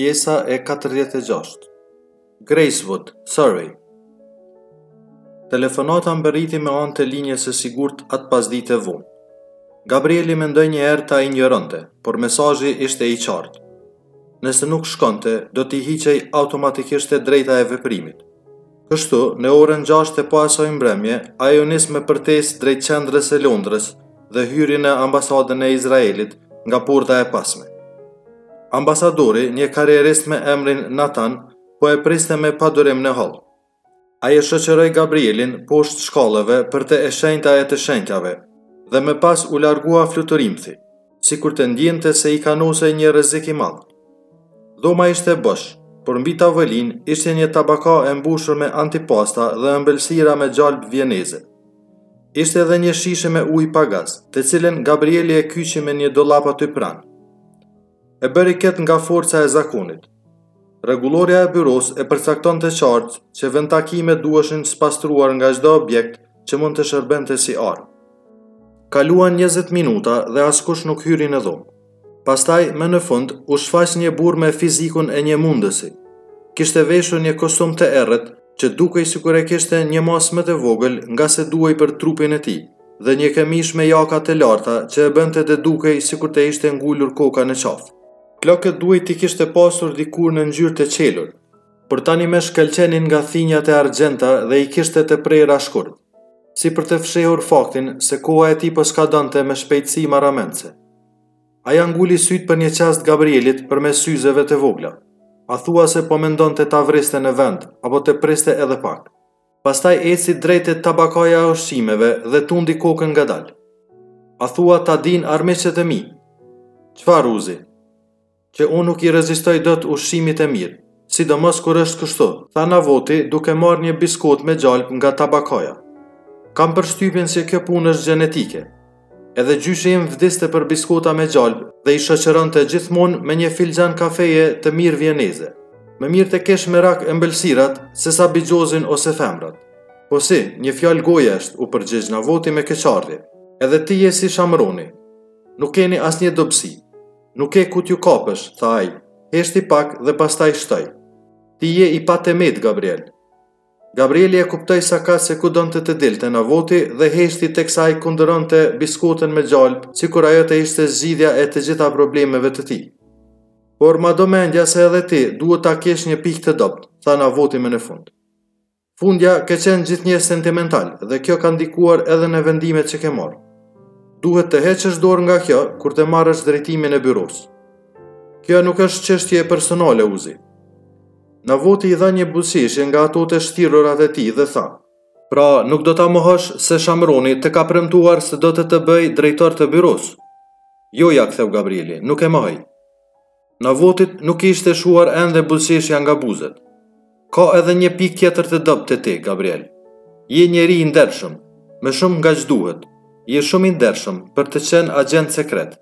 pjesa e 46. Gracewood, Surrey. Telefonata mbërriti me anë të linjës së sigurt atë pasdite vonë. Gabrieli mendoi një herë ta injorante, por mesazhi ishte i qartë. nëse nuk shkonte, do t'i hiqej automatikisht e drejta e veprimit. Kështu, në orën gjashtë të po asaj mbrëmje, ai u nis me përtesë drejt qendrës së Londrës dhe hyri në ambasadën e Izraelit nga porta e pasme. Ambasadori, një karrierist me emrin Nathan, po e priste me padurim në holl. Ai e shoqëroi Gabrielin poshtë shkallëve për te e shenjta e të shenjtave, dhe më pas u largua fluturimthi, sikur të ndjente se i kanosej një rrezik i madh. Dhoma ishte bosh, por mbi tavolinë ishte një tabaka e mbushur me antipasta dhe ëmbëlsira me gjalpë vjeneze. Ishte edhe një shishe me ujë pa gaz, të cilën Gabrieli e kyçi në një dollap aty pranë. e bëri këtë nga forca e zakonit. Rregullorja e byrosë e përcaktonte qartë që vendtakimet duheshin spastruar nga çdo objekt që mund të shërbente si armë. Kaluan 20 minuta dhe askush nuk hyri në dhomë. Pastaj, më në fund, u shfaq një burrë me fizikun e një mundësi. Kishte veshur një kostum të errët që dukej sikur e kishte një masë më të vogël nga se duhej për trupin e tij, dhe një këmishë me jaka të larta që e bënte të dukej sikur t'i ishte ngulur koka në qafë. Flokët duhej t'i kishte pasur dikur në ngjyrë të çelët, por tanimë shkëlqenin nga thinjat e argjendta dhe i kishte të prera shkurt, si për të fshehur faktin se koha e tij po skadonte me shpejtësi marramendëse. Ai ia nguli sytë për një çast Gabrielit përmes syzeve të vogla. A thua se po mendonte ta vriste në vend, apo të priste edhe pak. Pastaj eci drejt e te tabakaja e ushqimeve dhe tundi kokën ngadalë. A thua ta dinë armiqet e mi? Çfarë, Uzi? Që unë nuk i rezistoj dot ushqimit të mirë. Sidomos kur është kështu, tha Navoti duke marrë një biskotë me gjalpë nga tabakaja. Kam përshtypjen se kjo punë është gjenetike. Edhe gjyshi im vdiste për biskota me gjalpë dhe i shoqëronte gjithmonë me një filxhan kafeje të mirë vjeneze. Më mirë të kesh merak ëmbëlsirat sesa bixhozin ose femrat. Po si, një fjalë goje është, u përgjigj Navoti me keqardhje. Edhe ti je si Shamroni. Nuk keni asnjë dobësi. Nuk ke ku t'ju kapësh, tha ai. Heshti pak dhe pastaj shtoi. Ti je i patemit, Gabriel. Gabrieli e kuptoi sakaq se ku donte të dilte Navoti dhe heshti teksa ai kundronte biskotën me gjalpë, sikur ajo të ishte zgjidhja e të gjitha problemeve të tij. Por ma do mendja se edhe ti duhet ta kesh një pikë të dobët, tha Navoti më në fund. Fundja ke qenë gjithnjë sentimental dhe kjo ka ndikuar edhe në vendimet që ke marrë. Duhet të heqësh dorë nga kjo kur të marrësh drejtimin e byrosë. Kjo nuk është çështje personale Uzi. Navoti i dha një buzëqeshje nga ato të shtirurat e tij dhe tha: "Pra, nuk do ta mohosh se Shamroni të ka premtuar se do të të bëjë drejtor të byrosë?" "Jo, ia ktheu Gabrieli, nuk e mohoj." Navotit nuk i ishte shuar ende buzëqeshja nga buzët. Ka edhe një pikë tjetër të dobët te ti, Gabriel. Je njeri i ndershëm, më shumë nga ç'duhet. Je shumë i ndershëm për të qenë agjent sekret.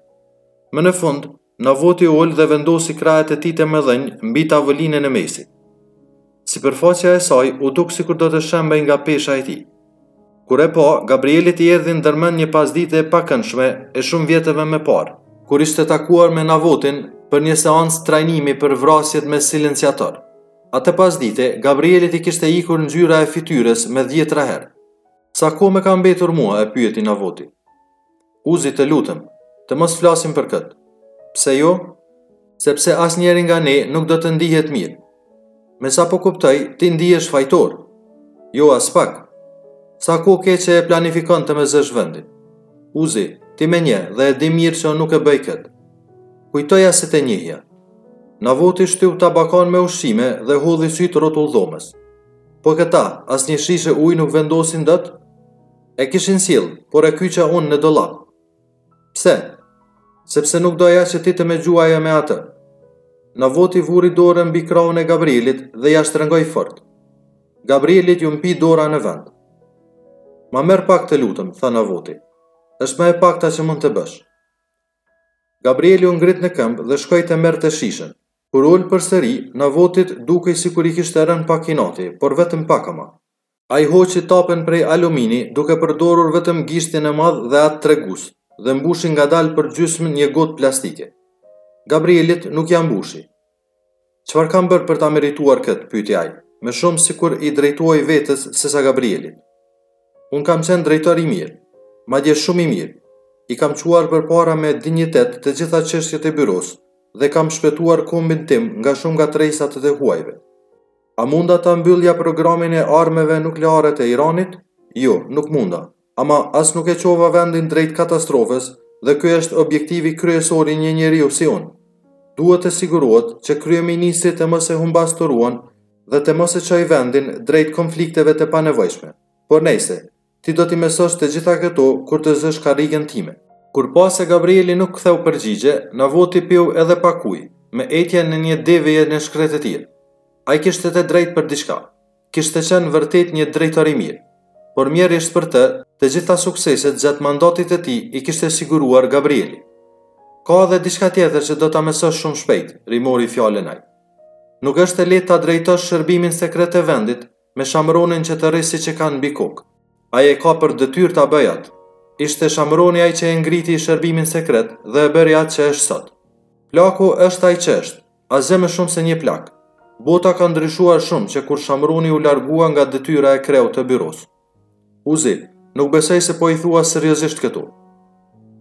Më në fund, Navoti u ul dhe vendosi krahët e tij të mëdhenj mbi tavolinën e mesit. Sipërfaqja e saj u duk sikur do të shembej nga pesha e tij. Kur e pa, Gabrielit i erdhi ndër mend një pasdite e pakëndshme e shumë vjetëve më parë, kur ishte takuar me Navotin për një seancë trajnimi për vrasjet me silenciator. Atë pasdite, Gabrielit i kishte ikur ngjyra e fytyrës me dhjetëra herë. Sa kohë më ka mbetur mua, e pyeti Navoti. Uzi të lutem, të mos flasim për këtë. Pse jo? Sepse asnjëri nga ne nuk do të ndihet mirë. Me sa po kuptoj, ti ndihesh fajtor. Jo aspak. Sa kohë ke që e planifikon të më zësh vendin? Uzi, ti më njeh dhe e di mirë që nuk e bëj këtë. Kujtoja se të njihja. Navoti shtyu tabakanë me ushqime dhe hodhi sytë rrotull dhomës. Po këta, asnjë shishe ujë nuk vendosin dot? E kishin sjellë, por e kyça unë në dollap. Pse? Sepse nuk doja që ti të më gjuaje me atë. Navoti vuri dorën mbi krahun e Gabrielit dhe ia shtrëngoi fort. Gabrielit iu mpi dora në vend. Ma merr pak të lutem, tha Navoti. Është më e pakta që mund të bësh. Gabrieli u ngrit në këmbë dhe shkoi të merrte shishen. Kur u ul përsëri, Navotit dukej sikur i kishte rënë pak inati, por vetëm pak ama. Ai hoqi tapen prej alumini, duke përdorur vetëm gishtin e madh dhe atë tregus, dhe mbushi ngadalë përgjysmë një gotë plastike. Gabrielit nuk ia mbushi. Çfarë kam bërë për ta merituar këtë? pyeti ai, më shumë sikur i drejtohej vetes sesa Gabrielit. Unë kam qenë drejtor i mirë, madje shumë i mirë. I kam çuar përpara me dinjitet të gjitha çështjet e byrosë dhe kam shpëtuar kombin tim nga shumë ngatërresa të huaja. A munda ta mbyllja programin e armëve nukleare të Iranit? Jo, nuk munda. Ama as nuk e çova vendin drejt katastrofës dhe ky është objektivi kryesor i një njeriu si unë. Duhet të sigurohet që kryeministri të mos e humbasë toruan dhe të mos e çojë vendin drejt konflikteve të panevojshme. Por nejse, Ti do t'i mësosh të gjitha këto kur të zësh karrigen time. Kur pa se Gabrieli nuk ktheu përgjigje, Navoti piu edhe pak ujë, me etjen e një deveje në shkretëtirë. Ai kishte të drejtë për diçka. Kishte qenë vërtet një drejtor i mirë. Por mjerisht për të, të gjitha sukseset gjatë mandatit të tij i kishte siguruar Gabrieli. Ka edhe diçka tjetër që do ta mësosh shumë shpejt, rimori fjalën ai. Nuk është e lehtë ta drejtosh shërbimin sekret të vendit me Shamronin që të rri si çekan mbi kokë. Ai e ka për detyrë ta bëjë atë. Ishte Shamroni ai që e ngriti shërbimin sekret dhe e bëri atë që është sot. Plaku është ai që është, asgjë më shumë se një plak. Bota ka ndryshuar shumë që kur Shamroni u largua nga detyra e kreut të byrosë. Uzi, nuk besoj se po i thua seriozisht këto.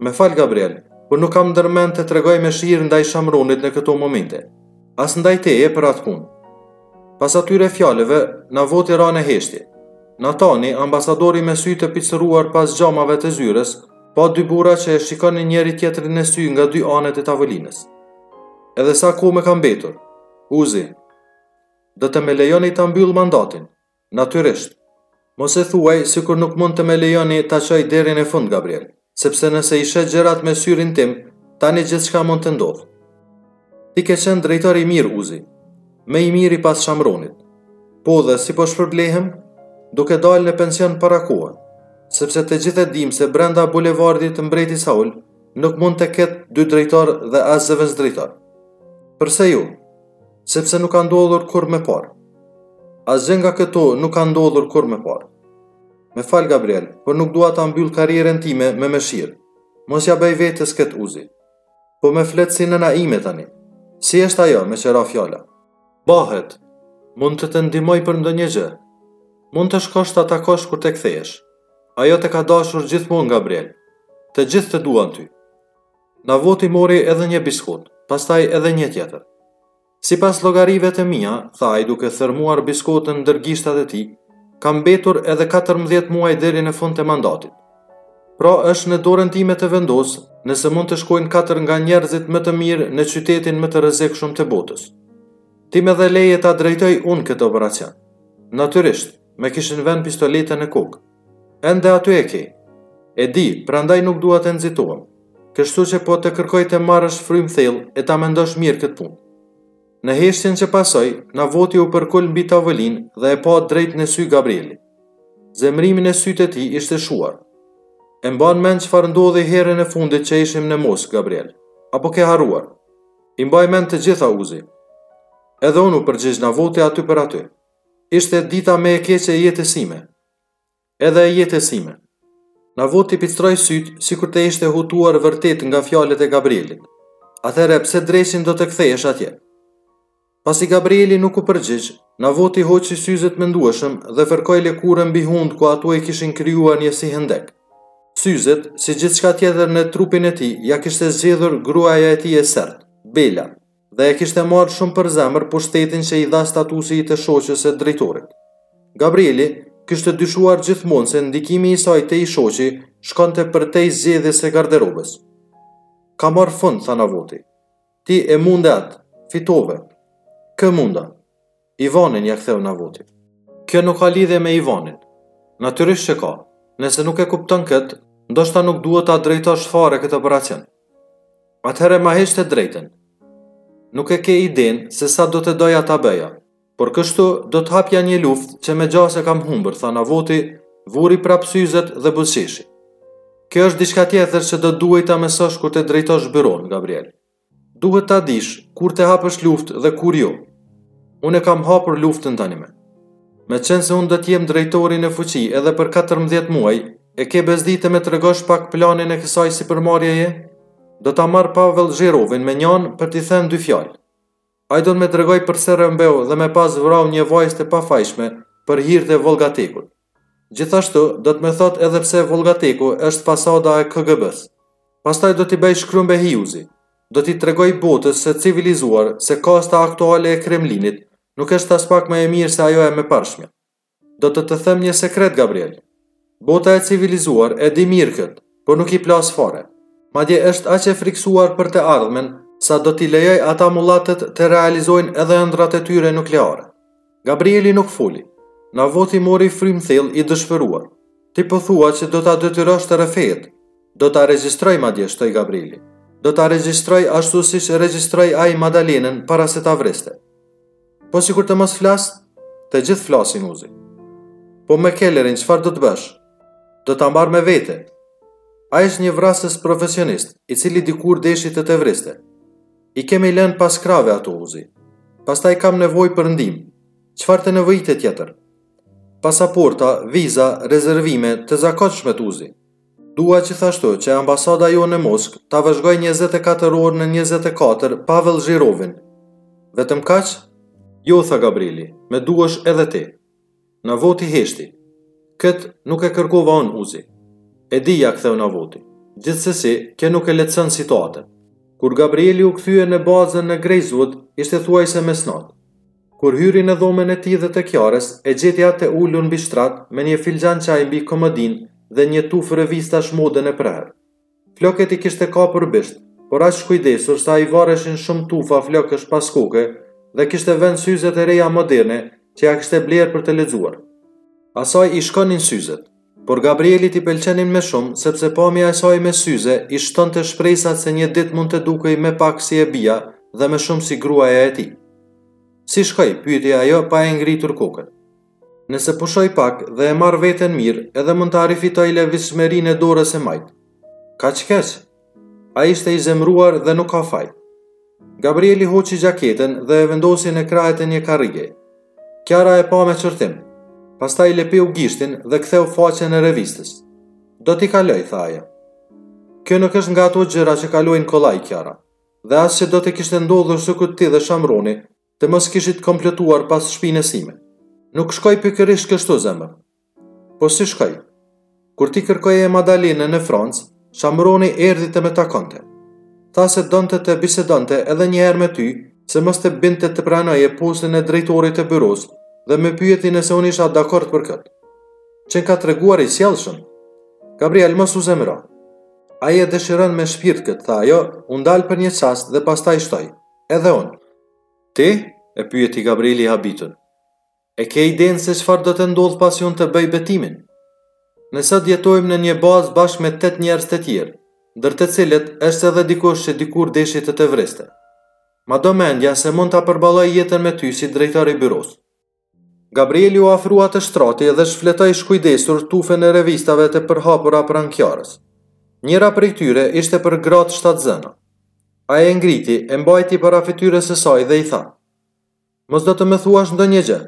Më fal Gabriel, por nuk kam ndër mend të tregoj mëshirë ndaj Shamronit në këto momente. As ndaj teje për atë punë. Pas atyre fjalëve, Navoti ra në heshtje. Natani, ambasadori me sy të picëruar pas xhamave të zyrës, pa dy burra që e shikonin njëri-tjetrin në sy nga dy anët e tavolinës. Edhe sa kohë më ka mbetur? Uzi, do të më lejoni ta mbyll mandatin? Natyrisht. Mos e thuaj sikur nuk mund të më lejoni ta çoj deri në fund, Gabriel, sepse nëse i sheh gjërat me syrin tim, tani gjithçka mund të ndodhë. Ti ke qenë drejtor i mirë, Uzi. Më i miri pas Shamronit. Po dhe si po shpërblehem? Duke dalë në pension para kohe. Sepse të gjithë e dimë se brenda bulevardit Mbreti Saul nuk mund të ketë dy drejtorë dhe as zëvendësdrejtor. Përse jo? Sepse nuk ka ndodhur kurrë më parë. Asgjë nga këto nuk ka ndodhur kurrë më parë. Më fal Gabriel, por nuk dua ta mbyll karrierën time me mëshirë. Mos ia bëj vetes këtë Uzi. Po më flet si nëna ime tani. Si është ajo meqë ra fjala? Mbahet. Mund të të ndihmoj për ndonjë gjë. Mund të shkosh ta takosh kur të kthehesh. Ajo të ka dashur gjithmonë Gabriel. Të gjithë të duan ty. Navoti mori edhe një biskotë, pastaj edhe një tjetër. Sipas llogarive të mia, tha ai duke thërrmuar biskotën ndër gishtat e tij, kanë mbetur edhe katërmbëdhjetë muaj deri në fund të mandatit. Pra është në dorën time të vendos nëse mund të shkojnë katër nga njerëzit më të mirë në qytetin më të rrezikshëm të botës. Ti më dhe leje ta drejtoj unë këtë operacion. Natyrisht, më kishin vënë pistoletën në kokë. Ende aty e ke. E di, prandaj nuk dua të nxitohem. Kështu që po të kërkoj të marrësh frymë thellë e ta mendosh mirë këtë punë. Në heshtjen që pasoi, Navoti u përkul mbi tavolinë dhe e pa drejt në sy Gabrielin. Zemërimi në sytë e tij ishte shuar. E mban mend çfarë ndodhi herën e fundit që ishim në Moskë, Gabriel? Apo ke harruar? I mbaj mend të gjitha Uzi. Edhe unë u përgjigj Navoti aty për aty. Ishte dita më e keqe e jetës sime, Edhe e jetës sime. Navoti picërroi sytë, sikur të ishte hutuar vërtet nga fjalët e Gabrielit. Atëherë pse dreqin do të kthehesh atje? Pasi Gabrieli nuk u përgjigj, Navoti hoqi syzet mendueshëm dhe fërkoi lëkurën mbi hundë ku ato i kishin krijuar një si hendek. Syzet, si gjithçka tjetër në trupin e tij, ia kishte zgjedhur gruaja e tij e sertë, Bela. dhe e kishte marrë shumë për zemër pushtetin që i dha statusi i të shoqes së drejtorit. Gabrieli kishte dyshuar gjithmonë se ndikimi i saj te i shoqi shkonte përtej zgjedhjes së garderobës. Ka marrë fund, tha Navoti. Ti e munde atë, fitove. Kë munda. Ivanin, ia ktheu Navoti. Kjo nuk ka lidhje me Ivanin. Natyrisht që ka. Nëse nuk e kupton këtë, ndoshta nuk duhet ta drejtosh fare këtë operacion. Atëherë ma hiq të drejtën. Nuk e ke idenë se sa do të doja ta bëja. Por kështu do të hapja një luftë që me gjasë e kam humbur, tha Navoti, vuri prapë syzet dhe buzëqeshi. Kjo është diçka tjetër që do të duhej ta mësosh kur të drejtosh byronë, Gabriel. Duhet ta dish kur të hapësh luftë dhe kur jo. Unë e kam hapur luftën tanimë. Meqenëse unë do të jem drejtori në fuqi edhe për 14 muaj, e ke bezdi të më tregosh pak planin e kësaj sipërmarrjeje? Do ta marr Pavel Zhirovin mënjanë për t'i thënë dy fjalë. Ai do të më tregojë përse rrëmbeu dhe më pas vrau një vajzë të pafajshme për hir të Volgatekut. Gjithashtu, do të më thotë edhe pse Volgateku është fasada e KGB-së. Pastaj do t'i bëj shkrumb e hi, Uzi. Do t'i tregoj botës së civilizuar se kasta aktuale e Kremlinit nuk është aspak më e mirë se ajo e mëparshmja. Do të të them një sekret, Gabriel. Bota e civilizuar e di mirë këtë, por nuk i plas fare. Madje është aq e frikësuar për të ardhmen sa do t'i lejojë ata mullatët të realizojnë edhe ëndrrat e tyre nukleare. Gabrieli nuk foli. Navoti mori frymë thellë i dëshpëruar. Ti po thua që do ta detyrosh të rrëfehet? Do ta regjistroj madje, shtoi Gabrieli. Do ta regjistroj ashtu siç regjistroi ai Madalenën para se ta vriste. Po sikur të mos flasë? Të gjithë flasin, Uzi. Po me Kellerin çfarë do të bësh? Do ta marr me vete. Ai është një vrasës profesionist, i cili dikur deshi të të vriste. I kemi lënë pas krahëve ato Uzi. Pastaj kam nevojë për ndihmë. Çfarë të nevojitet tjetër? Pasaporta, viza, rezervime, të zakonshmet Uzi. Dua gjithashtu që ambasada jonë në Moskë ta vëzhgojë 24 orë në 24 Pavel Zhirovin. Vetëm kaq? Jo, tha Gabrieli, më duhesh edhe ti. Navoti heshti. Këtë nuk e kërkova unë Uzi. E di, ia ktheu Navoti. Gjithsesi, kjo nuk e lehtëson situatën. Kur Gabrieli u kthye në bazën në Grejzuud, ishte thuajse mesnatë. Kur hyri në dhomën e tij dhe të Kiarës, e gjeti atë ulur mbi shtrat me një filxhan çaji mbi komodinë dhe një tufë revistash mode në prehër. Flokët i kishte kapur bisht, por aq shkujdesur sa i vareshin shumë tufa flokësh pas koke dhe kishte vënë syzet e reja moderne që ia kishte blerë për të lexuar. Asaj i shkonin syzet, por Gabrielit i pëlqenin më shumë sepse pamja e saj me syze i shtonte shpresat se një ditë mund të dukej më pak si e bija dhe më shumë si gruaja e tij. Si shkoi? pyeti ajo pa e ngritur kokën. Nëse pushoj pak dhe e marr veten mirë, edhe mund ta rifitoj lëvizshmërinë e dorës së majtë. Kaq keq? Ai ishte i zemëruar dhe nuk ka faj. Gabrieli hoqi xhaketën dhe e vendosi në krahët e një karrige. Kiara e pa me qërtim. Pastaj lëpiu gishtin dhe ktheu faqen e revistës. Do t'i kalojë, tha ajo. Kjo nuk është nga ato gjëra që kalojnë kolaj, Kiara. Dhe as që do të kishte ndodhur sikur ti dhe Shamroni, Të mos kishit komplotuar pas shpinës sime. Nuk shkoi pikërisht kështu zemër. Po si shkoi? Kur ti kërkoje Madalinën në Francë, Shamroni erdhi të më takonte. Tha se donte të bisedonte edhe njëherë me ty, se mos të bindte të pranoje postin e drejtorit të byrosë dhe më pyeti nëse unë isha dakord për këtë. Qenka treguar i sjellshëm. Gabriel mos u zemëro. Ai e dëshiron me shpirt këtë, tha ajo, u ndal për një çast dhe pastaj shtoi. Edhe unë. Ti? e pyeti Gabrieli i habitur. E ke idenë se çfarë do të ndodhë pasi unë të bëj betimin? Ne sot jetojmë në një bazë bashkë me tetë njerëz të tjerë, ndër të cilët është edhe dikush që dikur deshi të të vriste. Ma do mendja se mund ta përballoj jetën me ty si drejtor i byrosë. Gabrieli u afrua te shtrati dhe shfletoi shkujdesur tufën e revistave të përhapura pranë Kiarës. Njëra prej tyre ishte për gratë shtatzëna. Ai e ngriti, e mbajti para fytyrës së saj dhe i tha: Mos do të më thuash ndonjë gjë?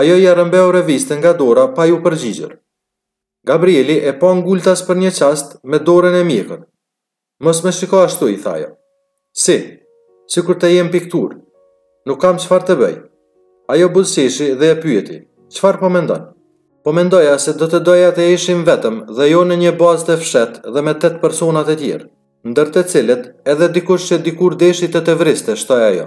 Ajo ia rrëmbeu revistën nga dora pa iu përgjigjur. Gabrieli e pa ngultas për një çast me dorën në mjekër. Mos më shiko ashtu, i tha ajo. Si? Sikur të jem pikturë. Nuk kam çfarë të bëj. Ajo buzëqeshi dhe e pyeti, Çfarë po mendon? Po mendoja se do të doja të ishim vetëm dhe jo në një bazë të fshehtë dhe me tetë persona të tjerë, ndër të cilët edhe dikush që dikur deshi të të vriste, shtoi ajo.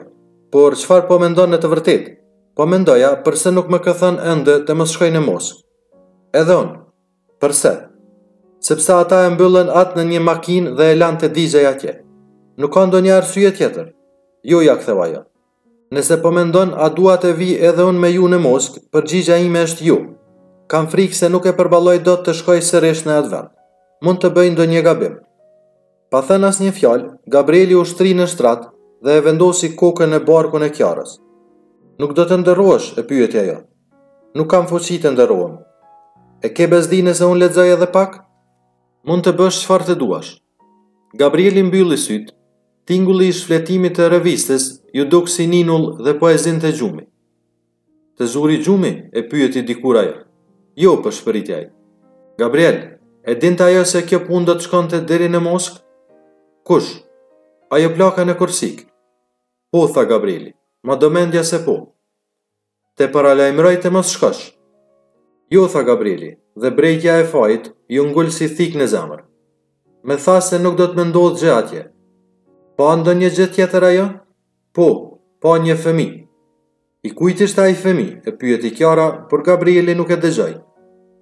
Por çfarë po mendon në të vërtetë? Po mendoja përse nuk më ke thënë ende të mos shkoj në Moskë. Edhe unë. Përse? Sepse ata e mbyllën atë në një makinë dhe e lanë të digjej atje. Nuk ka ndonjë arsye tjetër. Jo, ia ktheu ajo. Nëse po mendon a dua të vij edhe unë me ju në Moskë, përgjigja ime është jo. Kam frikë se nuk e përballoj dot të shkoj sërish në atë vend. Mund të bëj ndonjë gabim. Pa thënë asnjë fjalë, Gabrieli u shtri në shtrat dhe e vendosi kokën në barkun e Kiarës. Nuk do të ndërrohesh, e pyeti ajo. Nuk kam fuqi të ndërrohem. E ke bezdi nëse unë lexoj edhe pak? Mund të bësh çfarë të duash. Gabrieli mbylli sytë, tingulli i shfletimit të revistës iu duk si ninullë dhe po e zinte gjumi. Të zuri gjumi? e pyeti dikur ajo. Jo, pëshpëriti ai. Gabriel, e dinte ajo se kjo punë do të shkonte deri në Moskë? Kush? Ajo plaka në Korsikë. Po, tha Gabrieli, ma do mendja se po. Të paralajmëroi të mos shkosh. Jo, tha Gabrieli, dhe brejtja e fajit iu ngul si thikë në zemër. Më tha se nuk do të më ndodhë gjë atje. Pa ndonjë gjë tjetër ajo? Po, pa një fëmijë. I kujt ishte ai fëmijë, e pyeti Kiara, por Gabrieli nuk e dëgjoi.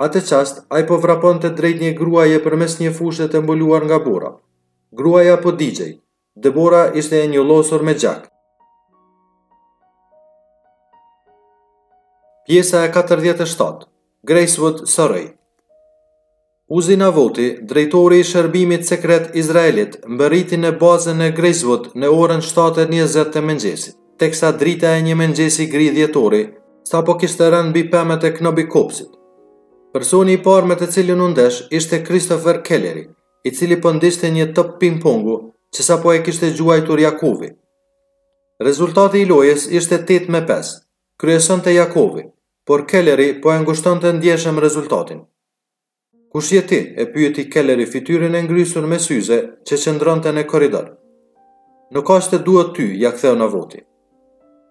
Atë çast, ai po vraponte drejt një gruaje përmes një fushe të mbuluar nga bora. Gruaja po digjej, Dëbora ishte e njollosur me gjak. Pjesa e 47. Gracewood, Surrey. Uzi Navoti, drejtori i shërbimit sekret izraelit, mbërriti në bazën e Gracewood në orën 7:20 të mëngjesit, teksa drita e një mëngjesi gri dhjetori sapo kishte rënë mbi pemët e Knobikopsit. Personi i parë me të cilin u ndesh ishte Christopher Kelleri, i cili po ndiqte një top ping-pongu që sapo e kishte gjuajtur Jakovi. Rezultati i lojës ishte 8 me 5, kryesonte Jakovi, por Kelleri po e ngushtonte ndjeshëm rezultatin. Kush je ti? e pyeti Kelleri fytyrën e ngrysur me syze që qëndronte në korridor. Nuk ka ç'të duhet ty, ia ktheu Navoti.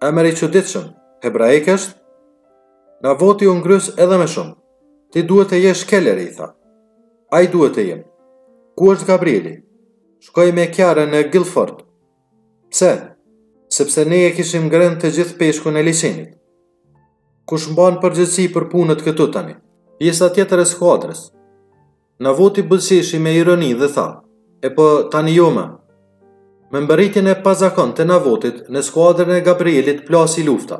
Emër i çuditshëm, hebraik është? Navoti u ngrys edhe më shumë. Ti duhet të jesh Kelleri, i tha. Ai duhet të jem. Ku është Gabrieli? Shkoi me Kiarën në Guildford. Pse? Sepse ne e kishim ngrënë të gjithë peshkun e liqenit. Kush mban përgjegjësi për punët këtu tani? Pjesa tjetër e skuadrës. Navoti buzëqeshi me ironi dhe tha, E po tani jo më. Me mbërritjen e pazakontë të Navotit, në skuadrën e Gabrielit plasi lufta.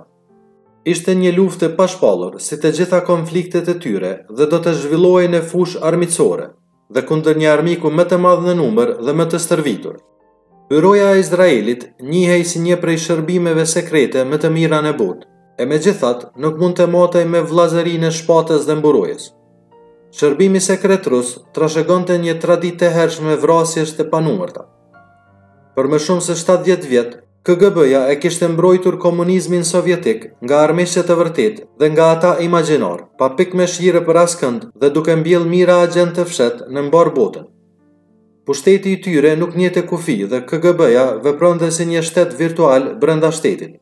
Ishte një luftë e pashpallur, si të gjitha konfliktet e tyre, dhe do të zhvillohej në fushë armiqësore, dhe kundër një armiku më të madh në numër dhe më të stërvitur. Byroja e Izraelit njihej si një prej shërbimeve sekrete më të mira në botë, e megjithatë nuk mund të matej me vëllazërinë e shpatës dhe mburojës. Shërbimi sekret rus trashëgonte një traditë të hershme vrasjesh të panumërta. Për më shumë se 70 vjet, KGB-ja e kishte mbrojtur komunizmin sovjetik nga armiqtë e vërtetë dhe nga ata imagjinarë, pa pikë mëshire për askënd dhe duke mbjellë mijëra agjentë të fshehtë në mbarë botën. Pushteti i tyre nuk njihte kufij dhe KGB-ja vepronte si një shtet virtual brenda shtetit.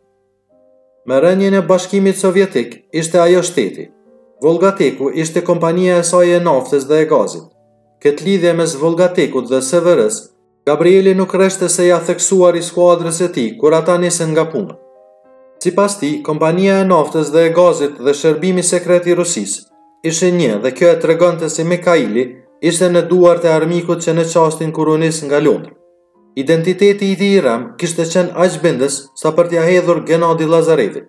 Me rënien e bashkimit sovjetik ishte ajo shteti. Volgateku ishte kompania e saj e naftës dhe e gazit. Këtë lidhje mes Volgatekut dhe Severës, Gabrieli nuk reshte së ia theksuari skuadrës së tij kur ata nisën nga puna. Sipas tij, kompania e naftës dhe e gazit dhe shërbimi sekret i Rusisë, ishin një dhe kjo e tregonte se Mikaili ishte në duart e armikut që në çastin kur u nis nga Londra. Identiteti i tij i rremë kishte qenë aq bindës sa për t'ia hedhur Genadi Lazarevit,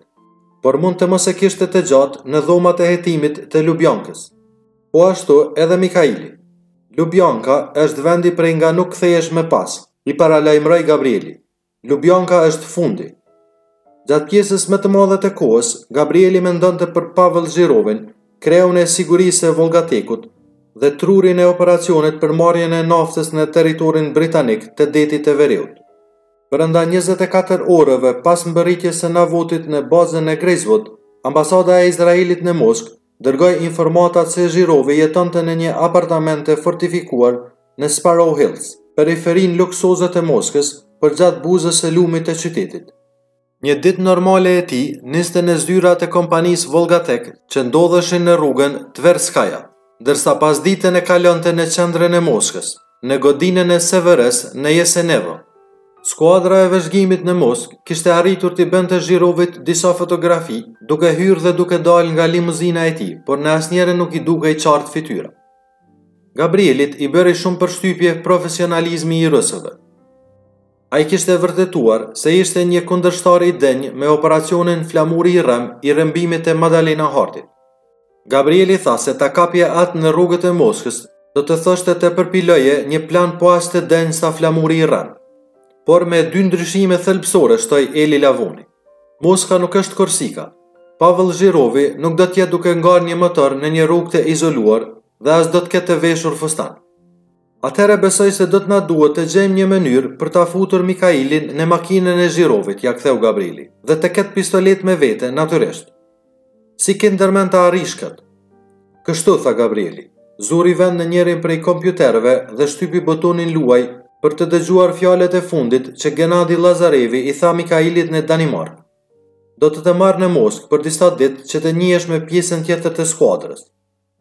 por mund të mos e kishte të gjatë në dhomat e hetimit të Lubjankës. Po ashtu edhe Mikaili. Lubjanka është vendi prej nga nuk kthehesh më pas, i paralajmëroi Gabrieli. Lubjanka është fundi. Gjatë pjesës më të madhe të kohës, Gabrieli mendonte për Pavel Zhirovin, kreun e sigurisë së Volgatekut dhe trurin e operacionit për marrjen e naftës në territorin britanik të Detit të Veriut. Brenda 24 orëve pas mbërritjes së Navotit në bazën e Grejzvud, ambasada e Izraelit në Moskë dërgoi informatat se Zhirovi jetonte në një apartament të fortifikuar në Sparrow Hills, periferinë luksoze të Moskës, përgjatë buzës së lumit të qytetit. Një ditë normale e tij niste në zyrat e kompanisë Volgatek që ndodheshin në rrugën Tverskaja, ndërsa pasditen e kalonte në qendrën e Moskës, në godinën e Severës në Jesenevo. Skuadra e vëzhgimit në Moskë kishte arritur t'i bënte Zhirovit disa fotografi duke hyrë dhe duke dalë nga limuzina e tij, por në asnjërën nuk i dukej qartë fytyra. Gabrielit i bëri shumë përshtypje profesionalizmi i rusëve. Ai kishte vërtetuar se ishte një kundërshtar i denjë me operacionin Flamuri i Rremë i rrëmbimit të Madalena Hartit. Gabrieli tha se ta kapje atë në rrugët e Moskës do të thoshte të përpiloje një plan po aq të denjë sa flamuri i rremë. Por me dy ndryshime thelbësore, shtoi Eli Lavoni. Moska nuk është Korsika. Pavëll Zhirovi nuk do të jetë duke ngarë një motor në një rrugë të izoluar dhe as do të ketë veshur fustan. Atëherë besoj se do të na duhet të gjejmë një mënyrë për ta futur Mikailin në makinën e Zhirovit, ia ktheu Gabrieli, dhe të ketë pistoletë me vete, natyrisht. Si ke ndërmend ta arrish këtë? Kështu, tha Gabrieli. Zuri vend në njërin prej kompjuterëve dhe shtypi butonin luaj për të dëgjuar fjalët e fundit që Genadi Lazarevi i tha Mikailit në Danimarkë. Do të të marr në Moskë për disa ditë që të njihesh me pjesën tjetër të skuadrës.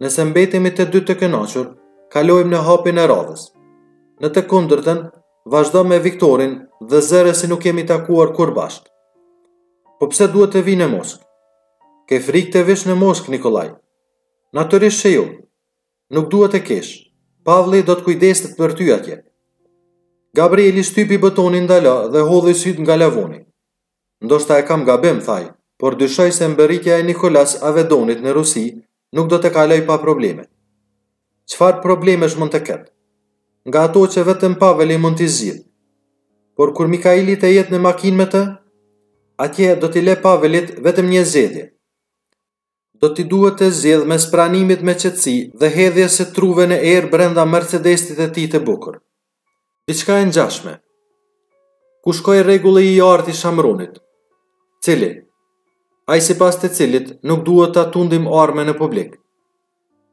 Nëse mbetemi të dy të kënaqur, kalojmë në hapin e radhës. Në të kundërtën, vazhdo me Viktorin dhe zëre se nuk jemi takuar kurrë bashkë. Po pse duhet të vij në Moskë? Ke frikë të vish në Moskë, Nikolaj? Natyrisht që jo. Nuk duhet të kesh. Pavëlli do të kujdeset për ty atje. Gabrieli shtypi butonin ndalo dhe hodhi sytë nga Lavoni. Ndoshta e kam gabim, tha ai, por dyshoj se mbërritja e Nikolas Avedonit në Rusi nuk do të kalojë pa probleme. Çfarë problemesh mund të ketë? Nga ato që vetëm Pavëlli mund t'i zgjidhë. Por kur Mikaili të jetë në makinë me të, atje do t'i lë Pavëllit vetëm një zgjedhje. do t'i duhet të zgjedhë mes pranimit me qetësi dhe hedhjes së truve në erë brenda Mercedesit të tij të bukur. Diçka e ngjashme. Ku shkoi rregulli i artë i Shamronit? Cili? Ai sipas të cilit nuk duhet ta tundim armën në publik.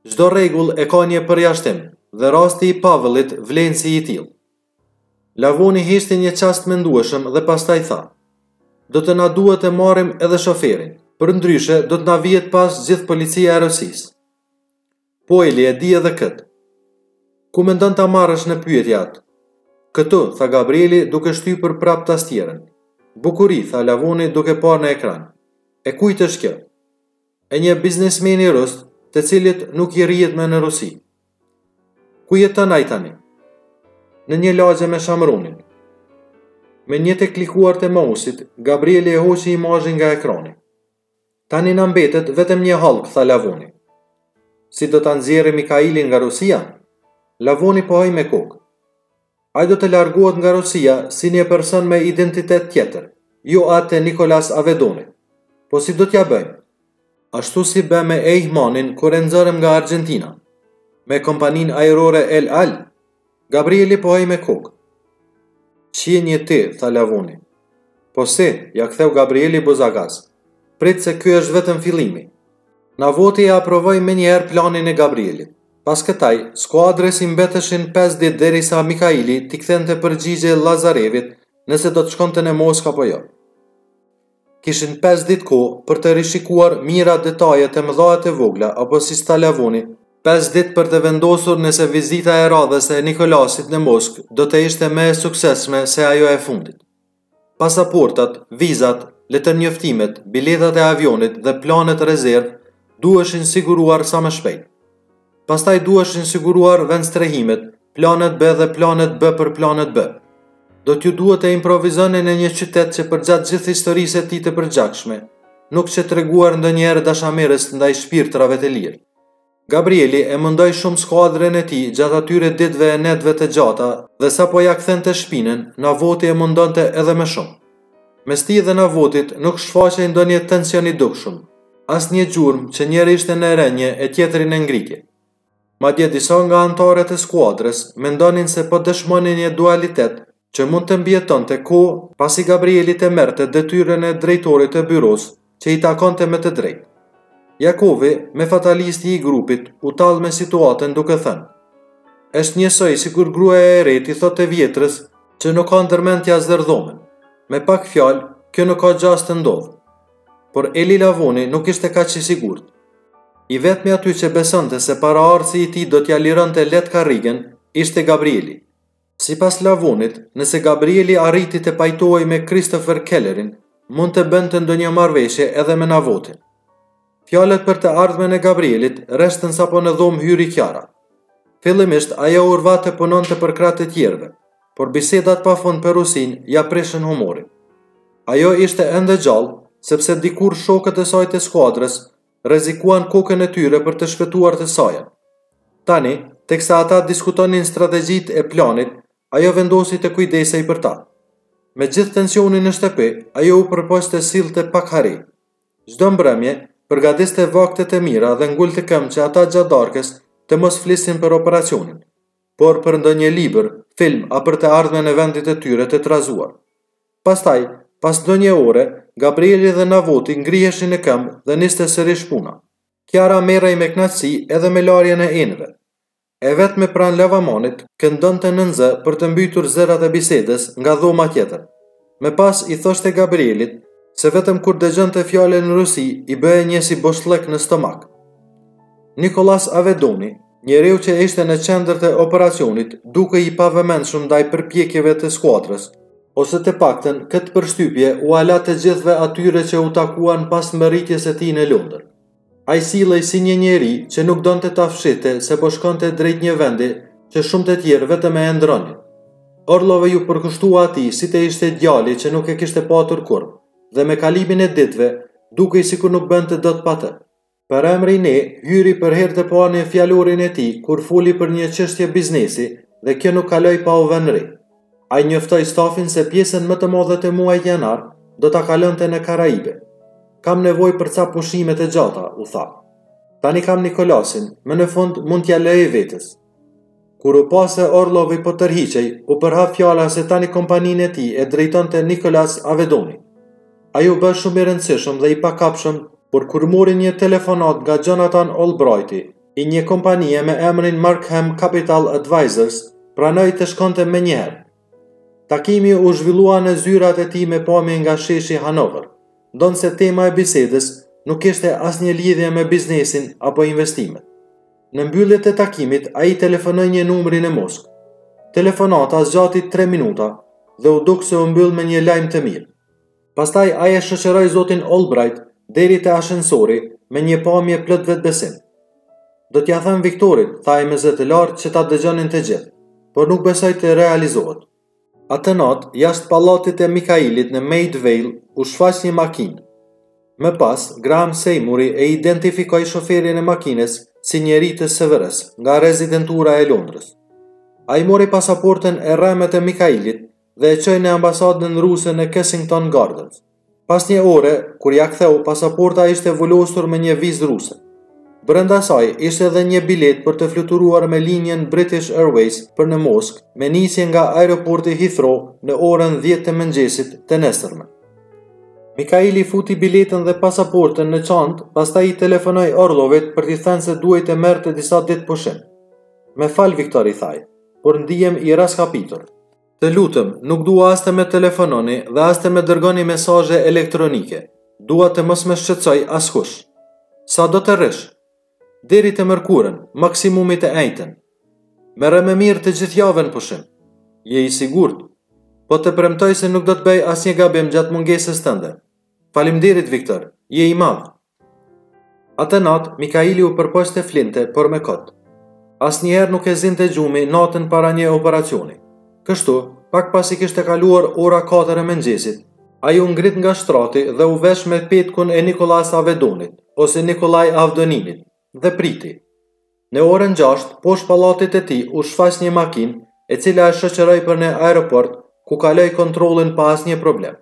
Çdo rregull e ka një përjashtim dhe rasti i Pavëllit vlen si i tillë. Lavoni heshti një çast mendueshëm dhe pastaj tha, Do të na duhet të marrim edhe shoferin. Përndryshe, do të na vihet pas gjithë policia e Rusisë. Po, Eli, e di edhe këtë. Ku mendon ta marrësh në pyetje atë? Këtu, tha Gabrieli, duke shtypur prap tastierën. Bukuri, tha Lavoni duke parë në ekran. E kujt është kjo? E një biznesmeni rus, të cilit nuk i rrihet më në Rusi. Ku jeton ai tani? Në një lagje me Shamronin. Me një të klikuar të mausit, Gabrieli e hoqi imazhin nga ekrani. Tani na mbetet vetëm një hallkë, tha Lavoni. Si do ta nxjerrim Mikailin nga Rusia? Lavoni pohoi me kokë. Ai do të largohet nga Rusia si një person me identitet tjetër, jo atë e Nikolas Avedoni. Po si do t'ja bëjmë? Ashtu si bëmë me Eihmanin kur e nxorëm nga Argjentina, me kompaninë ajrore El Al? Gabrieli pohoi me kokë. Ç'je një ti, tha Lavoni. Po si, ja ktheu Gabrieli buzagaz. Prit se ky është vetëm fillimi. Navoti e aprovoi menjëherë planin e Gabrielit. Pas kësaj, skuadrës i mbeteshin pesë ditë derisa Mikhaili t'i kthente përgjigje Lazarevit nëse do të shkonte në Moskë apo jo. Kishin pesë ditë kohë për të rishikuar mijëra detaje të mëdha e të vogla, apo siç tha Lavoni, pesë ditë për të vendosur nëse vizita e radhës e Nikolasit në Moskë do të ishte më e suksesshme se ajo e fundit. Pasaportat, vizat, letërnjoftimet, biletat e avionit dhe planet rezervë duheshin siguruar sa më shpejt. Pastaj duheshin siguruar vendstrehimet, planet B dhe planet B për planet B. Do t'u duhej të improvizonin në një qytet që përgjatë gjithë historisë së tij të përgjakshme, nuk qe treguar ndonjëherë dashamirës ndaj shpirtrave të lirë. Gabrieli e mundoi shumë skuadrën e tij gjatë atyre ditëve e netëve të gjata dhe sapo ja kthente shpinën, Navoti e mundonte edhe më shumë. Mes tij dhe Navotit nuk shfaqej ndonjë tension i dukshëm, asnjë gjurmë që njëri ishte në rënie e tjetri në ngritje. Madje disa nga anëtarët e skuadrës mendonin se po dëshmonin një dualitet që mund të mbijetonte kohë pasi Gabrieli të merrte detyrën e drejtorit të byrosë që i takonte me të drejtë. Jakovi, më fatalisti i grupit, u tall me situatën duke thënë: Është njësoj sikur gruaja e re t'i thotë të vjetrës që nuk ka ndërmend t'ia zërë dhomën. Me pak fjalë, kjo nuk ka gjasë të ndodhë. Por Eli Lavoni nuk ishte kaq i sigurt. I vetmi aty që besonte se paraardhësi i tij do t'ia lironte lehtë karrigen, ishte Gabrieli. Sipas Lavonit, nëse Gabrieli arriti të pajtohej me Christopher Kellerin, mund të bënte ndonjë marrëveshje edhe me Navotin. Fjalët për të ardhmen e Gabrielit rreshtën sapo në dhomë hyri Kiara. Fillimisht ajo u orvat të punonte përkrah të tjerëve, por bisedat pa fund për Rusinë ja prishën humorin. Ajo ishte ende gjallë, sepse dikur shokët e saj të skuadrës rrezikuan kokën e tyre për të shpëtuar të sajën. Tani, teksa ata diskutonin strategjitë e planit, ajo vendosi të kujdesej për ta. Me gjithë tensionin në shtëpi, ajo u përpoq të sillte pak hari. Çdo mbrëmje, përgatiste vakte të mira dhe ngulte këmbë që ata gjatë darkës të mos flisin për operacionin, por për ndonjë libër, film a për të ardhmen e vendit të tyre të trazuar. Pastaj, pas ndonjë ore, Gabrieli dhe Navoti ngriheshin në këmbë dhe niste sërish puna. Kiara merrej me kënaqësi edhe me larjen e enëve. E vetme pranë lavamanit, këndonte nën zë për të mbytur zërat e bisedës nga dhoma tjetër. Më pas i thoshte Gabrielit, se vetëm kur dëgjonte fjalën Rusi i bëhej një si boshllëk në stomak. Nikolas Avedoni, Njeriu që ishte në qendër të operacionit, dukej i pavëmendshëm ndaj përpjekjeve të skuadrës, ose të paktën këtë përshtypje ua la të gjithëve atyre që u takuan pas mbërritjes së tij në Londër. Ai sillej si një njeri që nuk donte ta fshihte se po shkonte drejt një vendi që shumë të tjerë vetëm e ëndërronin. Orlovi iu përkushtua atij si të ishte djali që nuk e kishte patur kurrë, dhe me kalimin e ditve, dukej sikur nuk bënte dot pa të. Përemri ne hyri për herë të parë në fjalorin e tij kur foli për një çështje biznesi dhe kjo nuk kaloi pa u vënë re. Ai njoftoi stafin se pjesën më të madhe të muajit janar do ta kalonte në Karaibe. Kam nevojë për ca pushime të gjata, u tha. Tani që kam Nikolasin, më në fund mund t'ia lejoj vetes. Kur u pa se Orlovi po tërhiqej, u përhap fjala se tani kompaninë e tij e drejtonte Nikolas Avedoni. Ai u bë shumë i rëndësishëm dhe i pakapshëm, por kur mori një telefonatë nga Jonathan Albrighti, i një kompanie me emrin Markham Capital Advisors, pranoi të shkonte menjëherë. Takimi u zhvillua në zyrat e tij me pamje nga sheshi Hanover, ndonëse tema e bisedës nuk kishte asnjë lidhje me biznesin apo investimet. Në mbyllje të takimit, ai telefonoi një numri në Moskë. Telefonata zgjati 3 minuta dhe u duk se u mbyll me një lajm të mirë. Pastaj ai e shoqëroi zotin Albright deri te ashensori me një pamje plot vetbesim. Do t'ia them Viktorit, tha ai me zë të lartë që ta dëgjonin të gjithë, por nuk besoj të realizohet. Atë natë, jashtë pallatit e Mikailit në Maida Vale, u shfaq një makinë. Më pas, Graham Seymuri e identifikoi shoferin e makinës si njeri të SVR-së, nga rezidentura e Londrës. Ai mori pasaportën e rreme të Mikailit dhe e çoi në ambasadën ruse në Kensington Gardens. Pas një ore, kur ia ktheu, pasaporta ishte vulosur me një vizë ruse. Brenda saj ishte edhe një biletë për të fluturuar me linjën British Airways për në Moskë, me nisje nga aeroporti Heathrow në orën 10 të mëngjesit të nesërm. Mikaili futi biletën dhe pasaportën në çantë, pastaj i telefonoi Orlovit për t'i thënë se duhej të merrte disa ditë pushim. Më fal Viktor i tha, por ndihem i raskapitur. Të lutem, nuk dua as të më telefononi dhe as të më dërgoni mesazhe elektronike. Dua të mos më shqetësojë askush. Sa do të rrish? Deri të mërkurën, maksimumi të enjten. Merre më mirë të gjithë javën pushim. Je i sigurt? Po të premtoj se nuk do të bëj asnjë gabim gjatë mungesës tënde. Faleminderit Viktor, je i madh. Atë natë, Mikaili u përpoq të flinte, por më kot. Asnjëherë nuk e zinte gjumi natën para një operacioni. Kështu, pak pasi kishte kaluar ora 4 e mëngjesit, ai u ngrit nga shtrati dhe u vesh me petkun e Nikolas Avedonit, ose Nikolaj Avdoninit, dhe priti. Në orën gjashtë, poshtë pallatit të tij u shfaq një makinë, e cila e shoqëroi për në aeroport, ku kaloi kontrollin pa asnjë problem.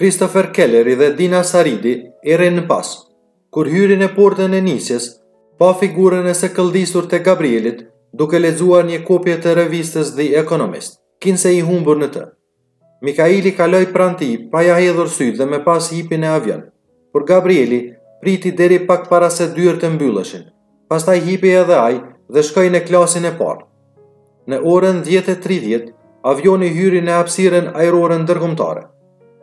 Christopher Kelleri dhe Dina Saridi i erdhën pas. Kur hyri në portën e nisjes, pa figurën e zgërdhirë të Gabrielit, duke lexuar një kopje të revistës The Economist, kinse i humbur në të. Mikaili kaloi pranë tij pa ia hedhur sytë dhe më pas hipi në avion. Por Gabrieli priti deri pak para se dyert të mbylleshin. Pastaj hipi edhe ai dhe shkoi në klasin e parë. Në orën 10:30, avioni hyri në hapësirën ajrore ndërkombëtare.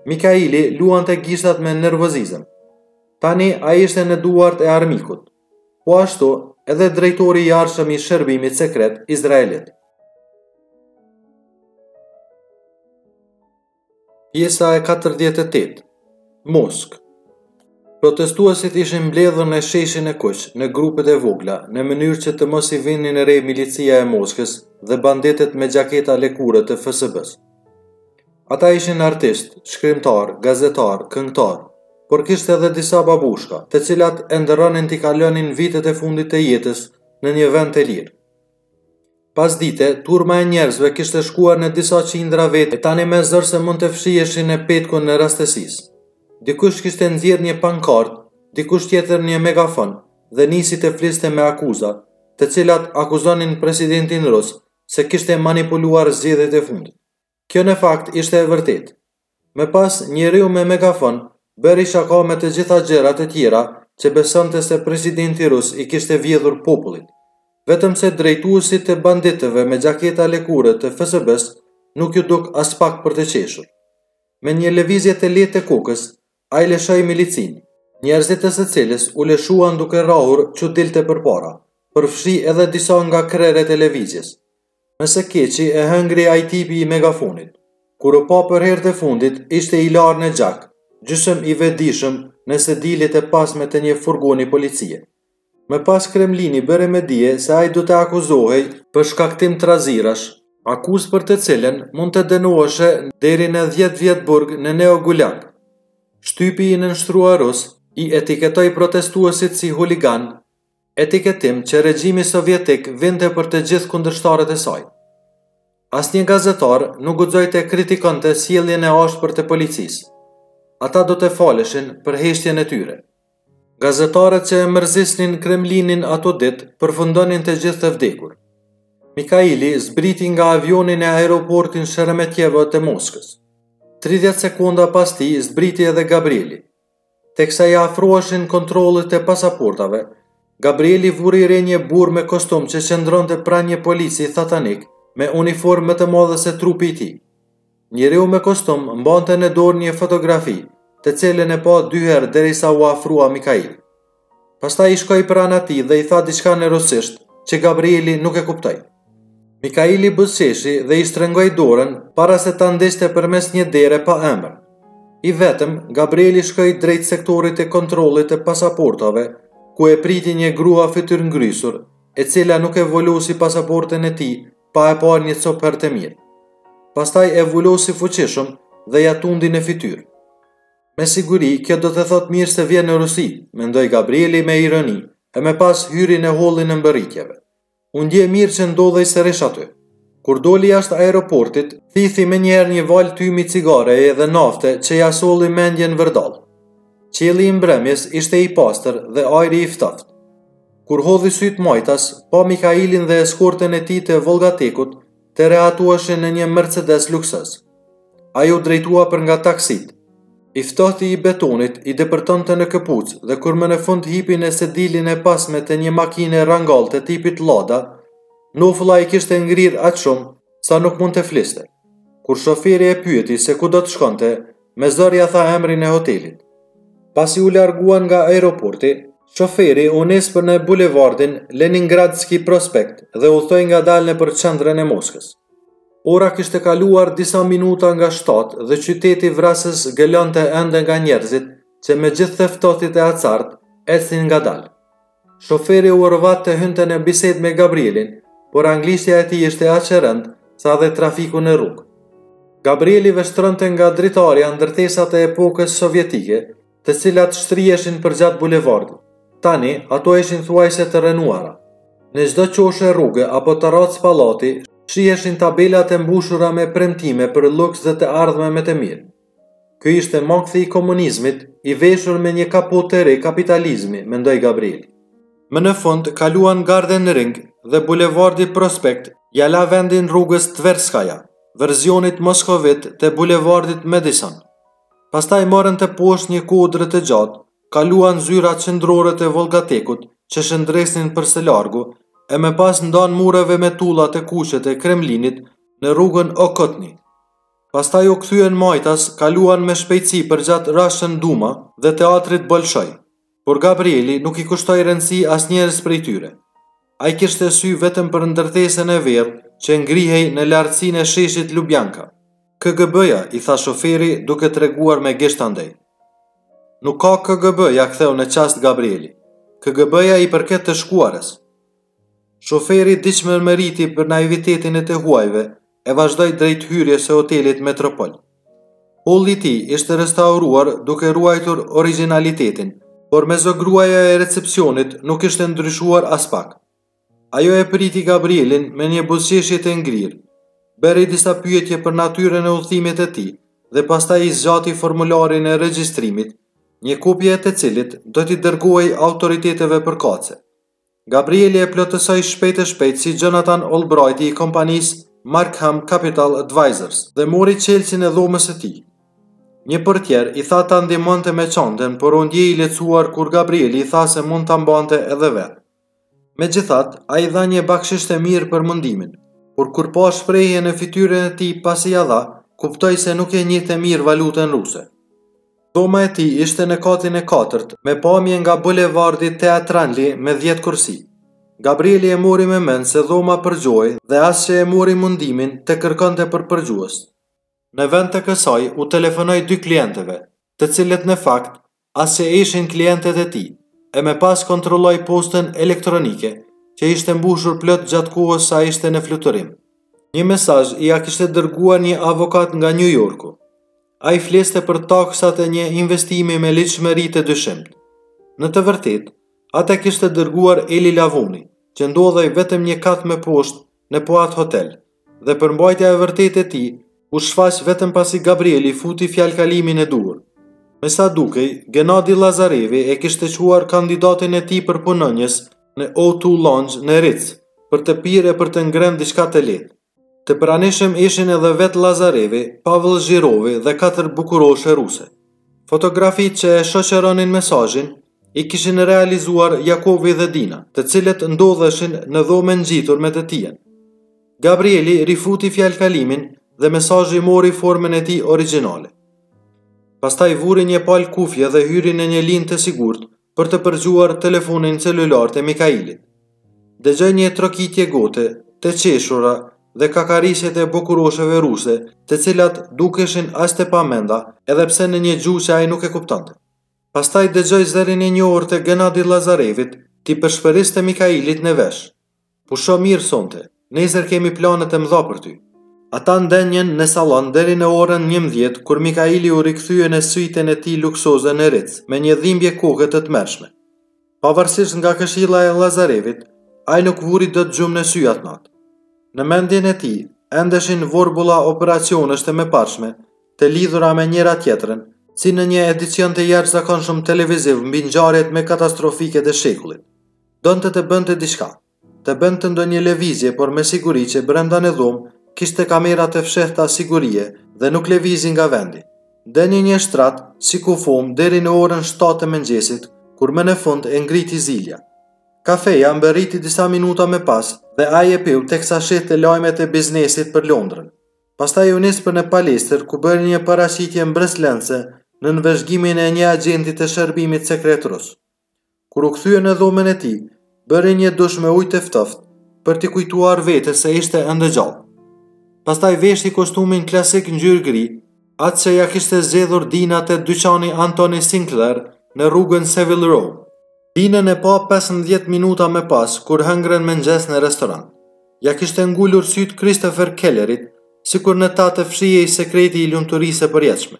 Mikaili luante gishtat me nervozizëm. Tani ai ishte në duart e armikut. Po ashtu, edhe drejtori i ardhshëm i Shërbimit Sekret izraelit. Pjesa e 48. Moskë. Protestuesit ishin mbledhur në Sheshin e Kuq, në grupe të vogla, në mënyrë që të mos i vinin re milicia e Moskës dhe banditët me xhaketa lëkure të FSB-së. Ata ishin artistë, shkrimtarë, gazetarë, këngëtarë, por kishte edhe disa babushka, të cilat ëndërronin t'i kalonin vitet e fundit të jetës në një vend të lirë. Pasdite, turma e njerëzve kishte shkuar në disa qindra vetë e tani më zor se mund të fshiheshin në petkun e rastësisë. Dikush kishte nxjerrë një pankartë, dikush tjetër një megafon dhe nisi të fliste me akuza, të cilat akuzonin presidentin rus se kishte manipuluar zgjedhjet e fundit. Kjo në fakt ishte e vërtetë. Më pas, njeriu me megafon bëri shaka me të gjitha gjërat e tjera që besonte se presidenti rus i kishte vjedhur popullit. Vetëm se drejtuesit të banditëve me xhaketa lëkure të FSB-së nuk iu duk aspak për të qeshur. Me një lëvizje të lehtë të kokës, ai lëshoi milicinë, njerëzit e së cilës u lëshuan duke rrahur ç'u dilte përpara, përfshi edhe disa nga krerët e lëvizjes. Më së keqi e hëngri ai tipi i megafonit. Kur u pa për herë të fundit, ishte i larë në gjak, gjysmë i vetëdijshëm në sediljet e pasme të një furgoni policie. Më pas Kremlini bëri me dije se ai do të akuzohej për shkaktim trazirash, akuzë për të cilën mund të dënoheshe deri në dhjetë vjet burg në neo-gulag. Shtypi i nënshtruar rus i etiketoi protestuesit si huliganë, etiketim që regjimi sovjetik vinte për të gjithë kundërshtarët e saj. Asnjë gazetar nuk guxoi të kritikonte sjelljen e ashpër të policisë. Ata do të faleshin për heshtjen e tyre. Gazetarët që e mërzisnin Kremlinin ato ditë përfundonin të gjithë të vdekur. Mikaili zbriti nga avioni në aeroportin Sheremetjevo të Moskës. 30 sekonda pas tij zbriti edhe Gabrieli. Teksa i afroheshin kontrollit të pasaportave, Gabrieli vuri re një burrë me kostum që qëndronte pranë një polici thatanik me uniformë më të madhe se trupi i tij. Njeriu me kostum mbante në dorë një fotografi, të cilën e pa dy herë derisa u afrua Mikaili. Pastaj i shkoi pranë atij dhe i tha diçka në rusisht, që Gabrieli nuk e kuptoi. Mikaili buzëqeshi dhe i shtrëngoi dorën para se ta ndiqte përmes një dere pa emër. I vetëm, Gabrieli shkoi drejt sektorit të kontrollit të pasaportave, ku e priti një grua fytyrëngrysur, e cila nuk e vulosi pasaportën e tij pa e parë një copë herë të mirë. Pastaj e vulosi fuqishëm dhe ia tundi në fytyrë. Me siguri, kjo do të thotë mirë se vjen në Rusi, mendoi Gabrieli me ironi, e me pas hyri në hollin e mbërritjeve. U ndie mirë që ndodhej sërish aty. Kur doli jashtë aeroportit, thithi menjëherë një valë tymi cigareje dhe nafte që ia solli mendjen vërdallë. Qielli i mbrëmjes ishte i pastër dhe ajri i ftohtë. Kur hodhi sytë majtas, pa Mikailin dhe eskortën e tij të Volgatekut, të rehatoheshin në një Mercedes luksoz. Ai u drejtua për nga taksitë. I ftohti i betonit i depërtonte në këpucë dhe kur më në fund hipi në sedilin e pasme të një makine rrangallë të tipit Lada, nofulla i kishte ngrirë aq shumë sa nuk mund të fliste. Kur shoferi e pyeti se ku do të shkonte, me zor ia tha emrin e hotelit. Pasi u larguan nga aeroporti, shoferi u nis për në bulevardin Leningradski Prospekt dhe udhëtoi ngadalë nëpër qendrën e Moskës. Ora kishte kaluar disa minuta nga shtatë dhe qyteti vrasës gëlonte ende nga njerëzit që me gjithë të ftohtit e acartë ecnin ngadalë. Shoferi u orvat të hynte në bisedë me Gabrielin, por anglishtia e tij ishte aq e rëndë sa edhe trafiku në rrugë. Gabrieli vështronte nga dritarja ndërtesat e epokës sovjetike, të cilat shtriheshin përgjatë bulevardit. Tani, ato ishin thuajse të rrënuara. Në çdo qoshe rruge apo tarracë pallati, shiheshin tabelat e mbushura me premtime për luks dhe të ardhme më të mirë. Ky ishte makthi i komunizmit, i veshur me një kapotë të re kapitalizmi, mendoi Gabrieli. Më në fund, kaluan Garden Ring dhe bulevardi Prospekt ia la vendin rrugës Tverskaja, verzionit moskovit të bulevardit Madison. Pastaj morën të poshtë një kodër të gjatë, kaluan zyrat qendrore të Vollgatekut që shëndrisnin për së largu e më pas ndanë mureve me tulla të kuqe të Kremlinit në rrugën Okhotny. Pastaj u kthyen majtas, kaluan me shpejtësi përgjatë Russian Duma dhe teatrit Bolshoi. Por Gabrieli nuk i kushtoi rëndësi asnjërës prej tyre. Ai kishte sy vetëm për ndërtesën e verdhë që ngrihej në lartësinë e sheshit Lubjanka. KGB-ja, i tha shoferi duke treguar me gisht andej. Nuk ka KGB, ia ktheu në çast Gabrieli. KGB-ja i përket të shkuarës. Shoferi diç mërmëriti për naivitetin e të huajve e vazhdoi drejt hyrjes së hotelit Metropol. Holli i tij ishte restauruar duke ruajtur origjinalitetin, por mesogruaja e recepsionit nuk ishte ndryshuar aspak. Ajo e priti Gabrielin me një buzëqeshje të ngrirë, bëri disa pyetje për natyrën e udhëtimit të tij dhe pastaj i zgjati formularin e regjistrimit, një kopje e të cilit do t'i dërgohej autoriteteve përkatëse. Gabrieli e plotësoi shpejt e shpejt si Jonathan Albright-i i kompanisë Markham Capital Advisors dhe mori çelësin e dhomës së tij. Një portier i tha ta ndihmonte me çantën, por u ndie i lehtësuar kur Gabrieli i tha se mund ta mbante edhe vetë. Megjithatë, ai i dha një bakshish të mirë për mundimin, por kur pa shprehjen në fytyrën e tij pasi ia dha, kuptoi se nuk e njihte mirë valutën ruse. Dhoma e tij ishte në katin e katërt, me pamje nga bulevardi Teatralni me dhjetë korsi. Gabrieli e mori me mend se dhoma përgjohej dhe as që e mori mundimin të kërkonte për përgjues. Në vend të kësaj u telefonoi dy klientëve, të cilët në fakt as që ishin klientët e tij, e me pas kontrolloi postën elektronike që ishte mbushur plot gjatë kohës sa ishte në fluturim. Një mesazh ia kishte dërguar një avokat nga Nju Jorku. Ai fliste për taksat e një investimi me ligjshmëri të dyshimtë. Në të vërtetë, atë e kishte dërguar Eli Lavoni, që ndodhej vetëm një kat më poshtë në po atë hotel, dhe përmbajtja e vërtetë e tij u shfaq vetëm pasi Gabrieli futi fjalëkalimin e duhur. Me sa dukej, Genadi Lazarevi e kishte çuar kandidatin e tij për punonjës në O2 Lounge në Ritz, për të pirë e për të ngrënë diçka të lehtë. Të pranishëm ishin edhe vetë Lazarevi, Pavel Zhirovi dhe katër bukuroshe ruse. Fotografitë që e shoqëronin mesazhin i kishin realizuar Jakovi dhe Dina, të cilët ndodheshin në dhomën ngjitur me të tijen. Gabrieli rifuti fjalëkalimin dhe mesazhi mori formën e tij origjinale. Pastaj vuri një palë kufje dhe hyri në një linjë të sigurt, për të përgjuar telefonin celular të Mikailit. Dëgjoi një trokitje gote, të qeshura dhe kakarisjet e bukurosheve ruse, të cilat dukeshin aq të pamenta, edhe pse në një gjuhë që ai nuk e kuptonte. Pastaj dëgjoi zërin e njohur të Genadi Lazarevit t'i pëshpëriste Mikailit në vesh, Pusho mirë sonte. Nesër kemi plane të mëdha për ty. Ata ndenjën në sallon deri në orën njëmbëdhjetë, kur Mikaili u rikthye në suitën e tij luksoze në Ritz, me një dhimbje koke të tmerrshme. Pavarësisht nga këshilla e Lazarevit, ai nuk vuri dot gjumë në sy atë natë. Në mendjen e tij, endeshin vorbulla operacionesh të mëparshme, të lidhura me njëra-tjetrën, si në një edicion të jashtëzakonshëm televiziv mbi ngjarjet më katastrofike të shekullit. Donte të bënte diçka. Të bënte ndonjë lëvizje, por me siguri që brenda në dhomë kishte kamera të fshehta sigurie dhe nuk lëvizi nga vendi. Ndenji në shtrat, si kufomë, deri në orën 7 të mëngjesit, kur më në fund e ngriti zilja. Kafeja mbërriti disa minuta më pas dhe ai e piu teksa shihte lajmet e biznesit për Londrën. Pastaj u nis për në palestër ku bëri një paraqitje mbresëlënëse nën vëzhgimin e një agjenti të shërbimit sekret rus. Kur u kthye në dhomën e tij, bëri një dush me ujë të ftohtë për t'i kujtuar vetes se ishte ende gjallë. Pastaj veshi kostumin klasik ngjyrë gri, atë që ia kishte zgjedhur Dina te dyqani Antoni Sinclair në rrugën Savile Row. Dinën e pa 15 minuta më pas kur hëngrën mëngjes në restoran. Ia kishte ngulur sytë Christopher Kellerit, sikur në ta të fshihej sekreti i lumturisë së përjetshme.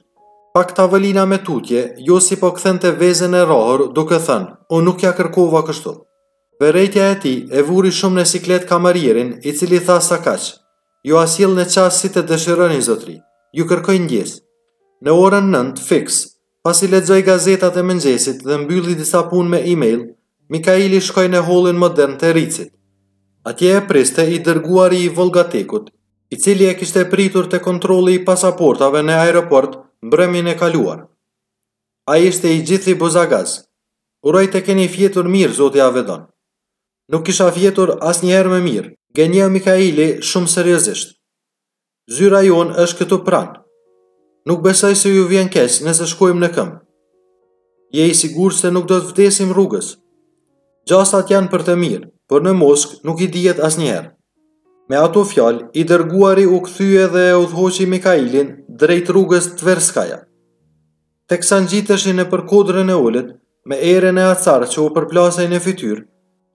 Pak tavolina më tutje, Josi po kthente vezën e rrahur, duke thënë, unë nuk ia kërkova kështu. Vërejtja e tij e vuri shumë në siklet kamarierin, i cili tha sakaq. Jua sjell në çast si të dëshironi, zotëri. Ju kërkoj ndjesë. Në orën nëntë, fiks, pasi lexoi gazetat e mëngjesit dhe mbylli disa punë me e-mail, Mikaili shkoi në hollin modern të Ricit. Atje e priste i dërguari i Volgatekut, i cili e kishte pritur te kontrolli i pasaportave në aeroport mbrëmjen e kaluar. Ai ishte i gjithi buzagaz. Uroj të keni fjetur mirë, zoti Avedon. Nuk kisha fjetur asnjëherë më mirë. Gënjeu Mikaili shumë seriozisht. Zyra jonë është këtu pranë. Nuk besoj se ju vjen keq nëse shkojmë në këmbë. Je i sigurt se nuk do të vdesim rrugës? Gjasat janë për të mirë, por në Moskë nuk i dihet asnjëherë. Me ato fjalë, i dërguari u kthye dhe e udhëhoqi Mikailin drejt rrugës Tverskaya. Teksa ngjiteshin nëpër kodrën e ulët, me erën e acar që u përplasej në fytyrë,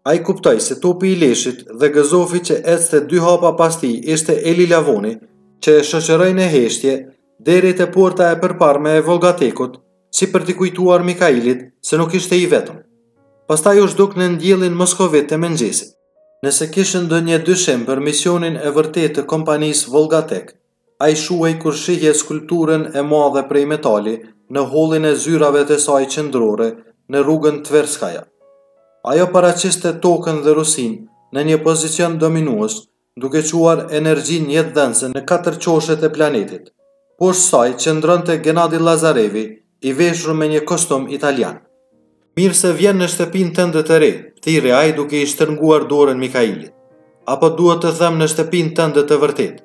ai kuptoi se topi i leshit dhe gëzofi që ecte dy hapa pas tij ishte Eli Lavoni, që e shoqëroi në heshtje deri te porta e përparme e Volgatekut, si për t'i kujtuar Mikailit se nuk ishte i vetëm. Pastaj u zhduk nën diellin moskovit të mëngjesit. Nëse kishte ndonjë dyshim për misionin e vërtetë të kompanisë Volgatek, ai shuhej kur shihje skulpturën e madhe prej metali në hollin e zyrave të saj qendrore në rrugën Tverskaja. Ajo paraqiste tokën dhe Rusinë në një pozicion dominues, duke çuar energjinë jetëdhënëse në katër qoshet e planetit. Poshtë saj qëndronte Genadi Lazarevi, i veshur me një kostum italian. Mirë se vjen në shtëpinë tënde të re, thirri ai duke i shtrënguar dorën Mikailit. Apo duhet të them në shtëpinë tënde të vërtetë.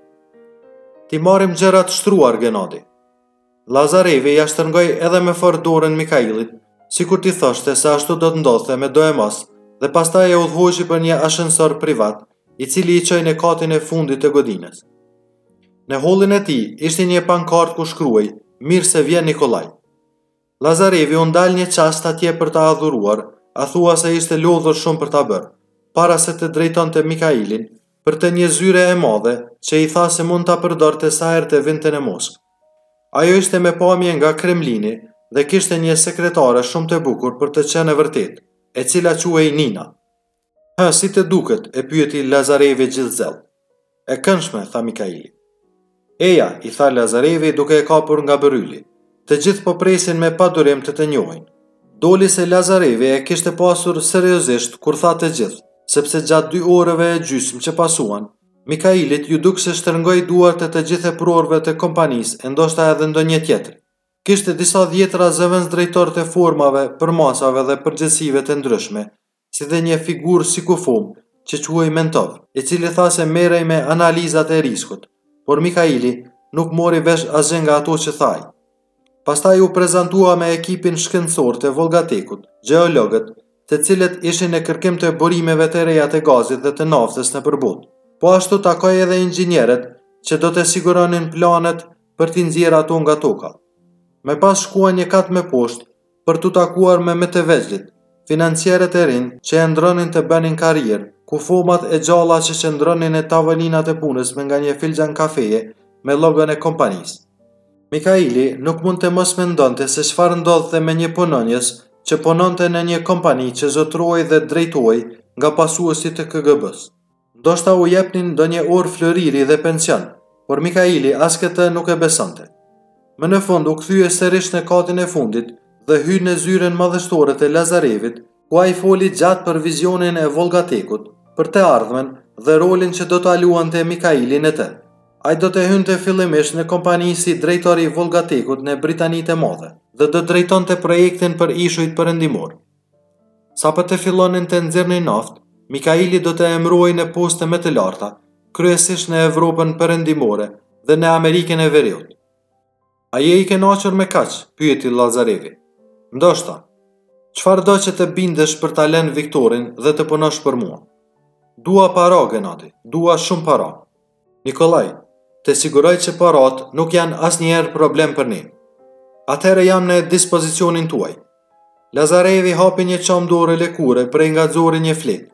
T'i marrim gjërat shtruar, Genadi. Lazarevi ia shtrëngoi edhe më fort dorën Mikailit, sikur t'i thoshte se ashtu do të ndodhte medoemos, dhe pastaj e udhëhoqi për te një ashensor privat, i cili i çoi në katin e fundit të godinës. Në hollin e tij, ishte një pankartë ku shkruhej, mirë se vjen Nikolaj. Lazarevi u ndal një çast atje për ta adhuruar, a thua se ishte lodhur shumë për ta bërë. Para se të drejtonte Mikailin, për te një zyrë e madhe, që i tha se mund ta përdorte sa herë të vinte në Moskë. Ajo ishte me pamje nga Kremlini dhe kishte një sekretare shumë të bukur për të qenë e vërtetë, e cila quhej Nina. Hë, si të duket, e pyeti Lazarevi gjithë zell. E këndshme, tha Mikaili. Eja, i tha Lazarevi duke e kapur nga bëryli. Të gjithë po presin me padurim të të njohin. Doli se Lazarevi e kishte pasur seriozisht kur tha të gjithë, sepse gjatë dy orëve e gjysmë që pasuan, Mikailit iu duk se shtrëngoi duart e të gjithë eprorëve të kompanisë e ndoshta edhe ndonjë tjetri. Kishte disa dhjetëra zëvendësdrejtorë të formave, përmasave dhe përgjegjësive të ndryshme, si dhe një figurë si kufomë që quhej Mentov, i cili tha se merrej me analizat e riskut, por Mikaili nuk mori vesh asgjë nga ato që tha ai. Pastaj u prezantua me ekipin shkencor të Volgatekut, gjeologët, të cilët ishin në kërkim të burimeve të reja të gazit dhe të naftës nëpër botë. Po ashtu takoi edhe inxhinierët që do të siguronin planet për t'i nxjerrë ato nga toka. Më pas shkuan një kat më poshtë për t'u takuar me më të vegjlit, financierët e rinj që ëndrronin të bënin karrierë, kufomat e gjalla që qëndronin në tavolinat e punës me nga një filxhan kafeje me logon e kompanisë. Mikaili nuk mund të mos mendonte se çfarë ndodhte me një punonjës që punonte në një kompani që zotërohej dhe drejtohej nga pasues të KGB-së. Ndoshta u jepnin ndonjë orë floriri dhe pension, por Mikaili as këtë nuk e besonte. Më në fund u kthye sërish në katin e fundit dhe hyri në zyrën madhështore të Lazarevit, ku ai foli gjatë për vizionin e Volgatekut, për të ardhmen dhe rolin që do të luante Mikaili në të. Ai do të hynte fillimisht në kompani si drejtor i Volgatekut në Britaninë e Madhe dhe do drejtonte projektin për ishujt perëndimorë. Sapo të fillonin të nxirrnin naftë, Mikaili do të emërohej në poste më të larta, kryesisht në Evropën Perëndimore dhe në Amerikën e Veriut. A je i kënaqur me kaq? pyeti Lazarevi. Ndoshta. Çfarë do që të bindesh për ta lënë Viktorin dhe të punosh për mua? Dua para, Gennadi, dua shumë para. Nikolaj, Të siguroj që paratë nuk janë asnjëherë problem për ne. Atëherë jam në dispozicionin tuaj. Lazarevi hapi një çantë dore lëkure prej nga nxori një fletë.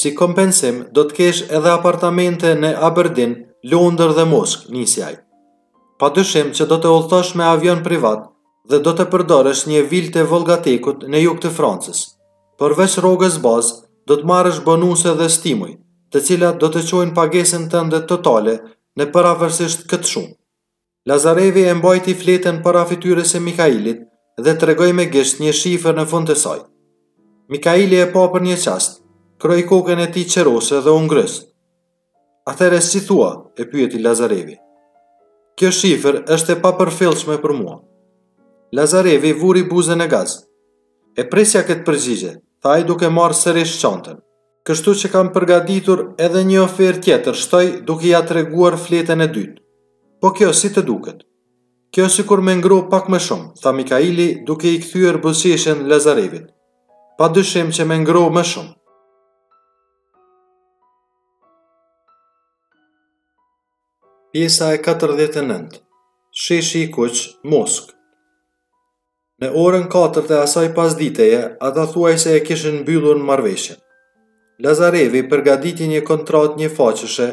Si kompensim, do të kesh edhe apartamente në Aberdeen, Londër dhe Moskë, nisi ai. Pa dyshim që do të udhëtosh me avion privat, dhe do të përdorësh një vilë të Volgatekut në jug të Francës. Përveç rrogës bazë, do të marrësh bonuse dhe stimuj, të cilat do ta çojnë pagesën tënde totale në përafërsisht këtë shumë. Lazarevi e mbajti fletën para fytyrës së Mikailit dhe tregoi me gisht një shifër në fund të saj. Mikaili e pa për një çast, kroi kokën e tij qerose dhe u ngrys. Atëherë si thua? e pyeti Lazarevi. Kjo shifër është e papërfillshme për mua. Lazarevi vuri buzën në gaz. E prisja këtë përgjigje, tha ai duke marrë sërish çantën. Kështu që kam përgatitur edhe një ofertë tjetër, shtoi duke ia treguar fletën e dytë. Po kjo si të duket? Kjo sikur më ngroh pak më shumë, tha Mikaili duke i kthyer buzëqeshjen Lazarevit. Pa dyshim që më ngroh më shumë. Pjesa e 49 Sheshi i kuq, Moskë Në orën 4 të asaj pasditeje, ata thuajse e kishin mbyllur marrëveshjen. Lazarevi përgaditi një kontratë njëfaqëshe,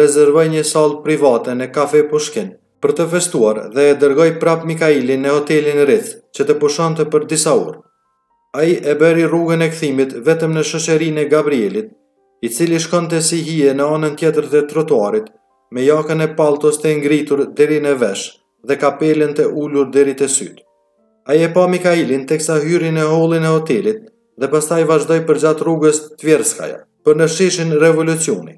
rezervoi një sallë private në kafe Pushkin për të festuar dhe e dërgoi prapë Mikailin në hotelin Ric që të pushonte për disa orë. Ai e bëri rrugën e kthimit vetëm në shoqërinë e Gabrielit, i cili shkonte si hije në anën tjetër të trotuarit, me jakën e palltos të ngritur deri në vesh dhe kapelën të ulur deri te sytë. Ai e pa Mikailin teksa hyri në hollin e hotelit dhe pastaj vazhdoi përgjatë rrugës Tverskaja, për në sheshin Revolucioni.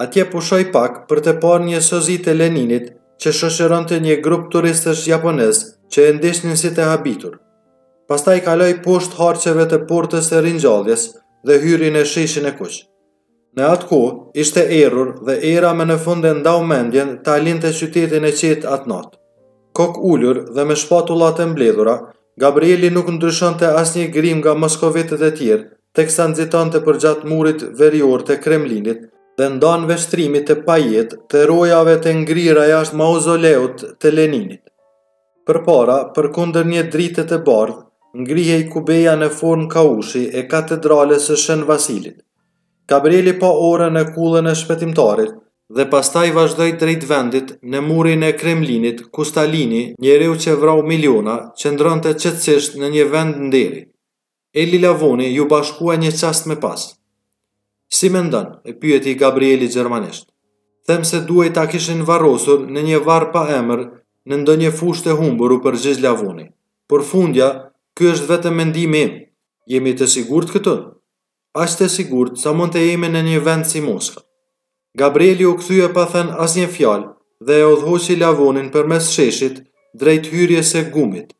Atje pushoi pak për të parë një sozi të Leninit që shoqëronte një grup turistësh japonezë që e ndiqnin si të habitur. Pastaj kaloi poshtë harqeve të portës së Ringjalljes dhe hyri në sheshin e kuq. Në atë kohë ishte errur dhe era më në fund e ndau mendjen ta linte qytetin e qetë atë natë. Kokulur dhe me shpatullat e mbledhura, Gabrieli nuk ndryshonte asnjë grimë nga moskovitët e tjerë teksa nxitonte përgjatë murit verior të Kremlinit dhe ndanë vështrimit të pajetë të rojave të ngrira jashtë mauzoleut të Leninit. Përpara, përkundër një drite të bardhë, ngrihej kubeja në formë kaushi e katedrales së Shën Vasilit. Gabrieli pa orën në kullën e shpëtimtarit, dhe pastaj vazhdoi drejt vendit në murin e Kremlinit ku Stalini, njeriu që vrau miliona, qëndronte qetësisht në një vend nderi. Eli Lavoni iu bashkua një çast më pas. Si mendon? e pyeti Gabrieli gjermanisht. Them se duhej ta kishin varrosur në një varr pa emër në ndonjë fushë të humbur u përgjigj Lavoni. Por fundja, ky është vetëm mendimi im. Jemi të sigurt këtu? Aq të sigurt sa mund të jemi në një vend si Moska. Gabrieli u kthye pa thënë asnjë fjalë dhe e udhëhoqi Lavonin përmes sheshit drejt hyrjes së GUM-it.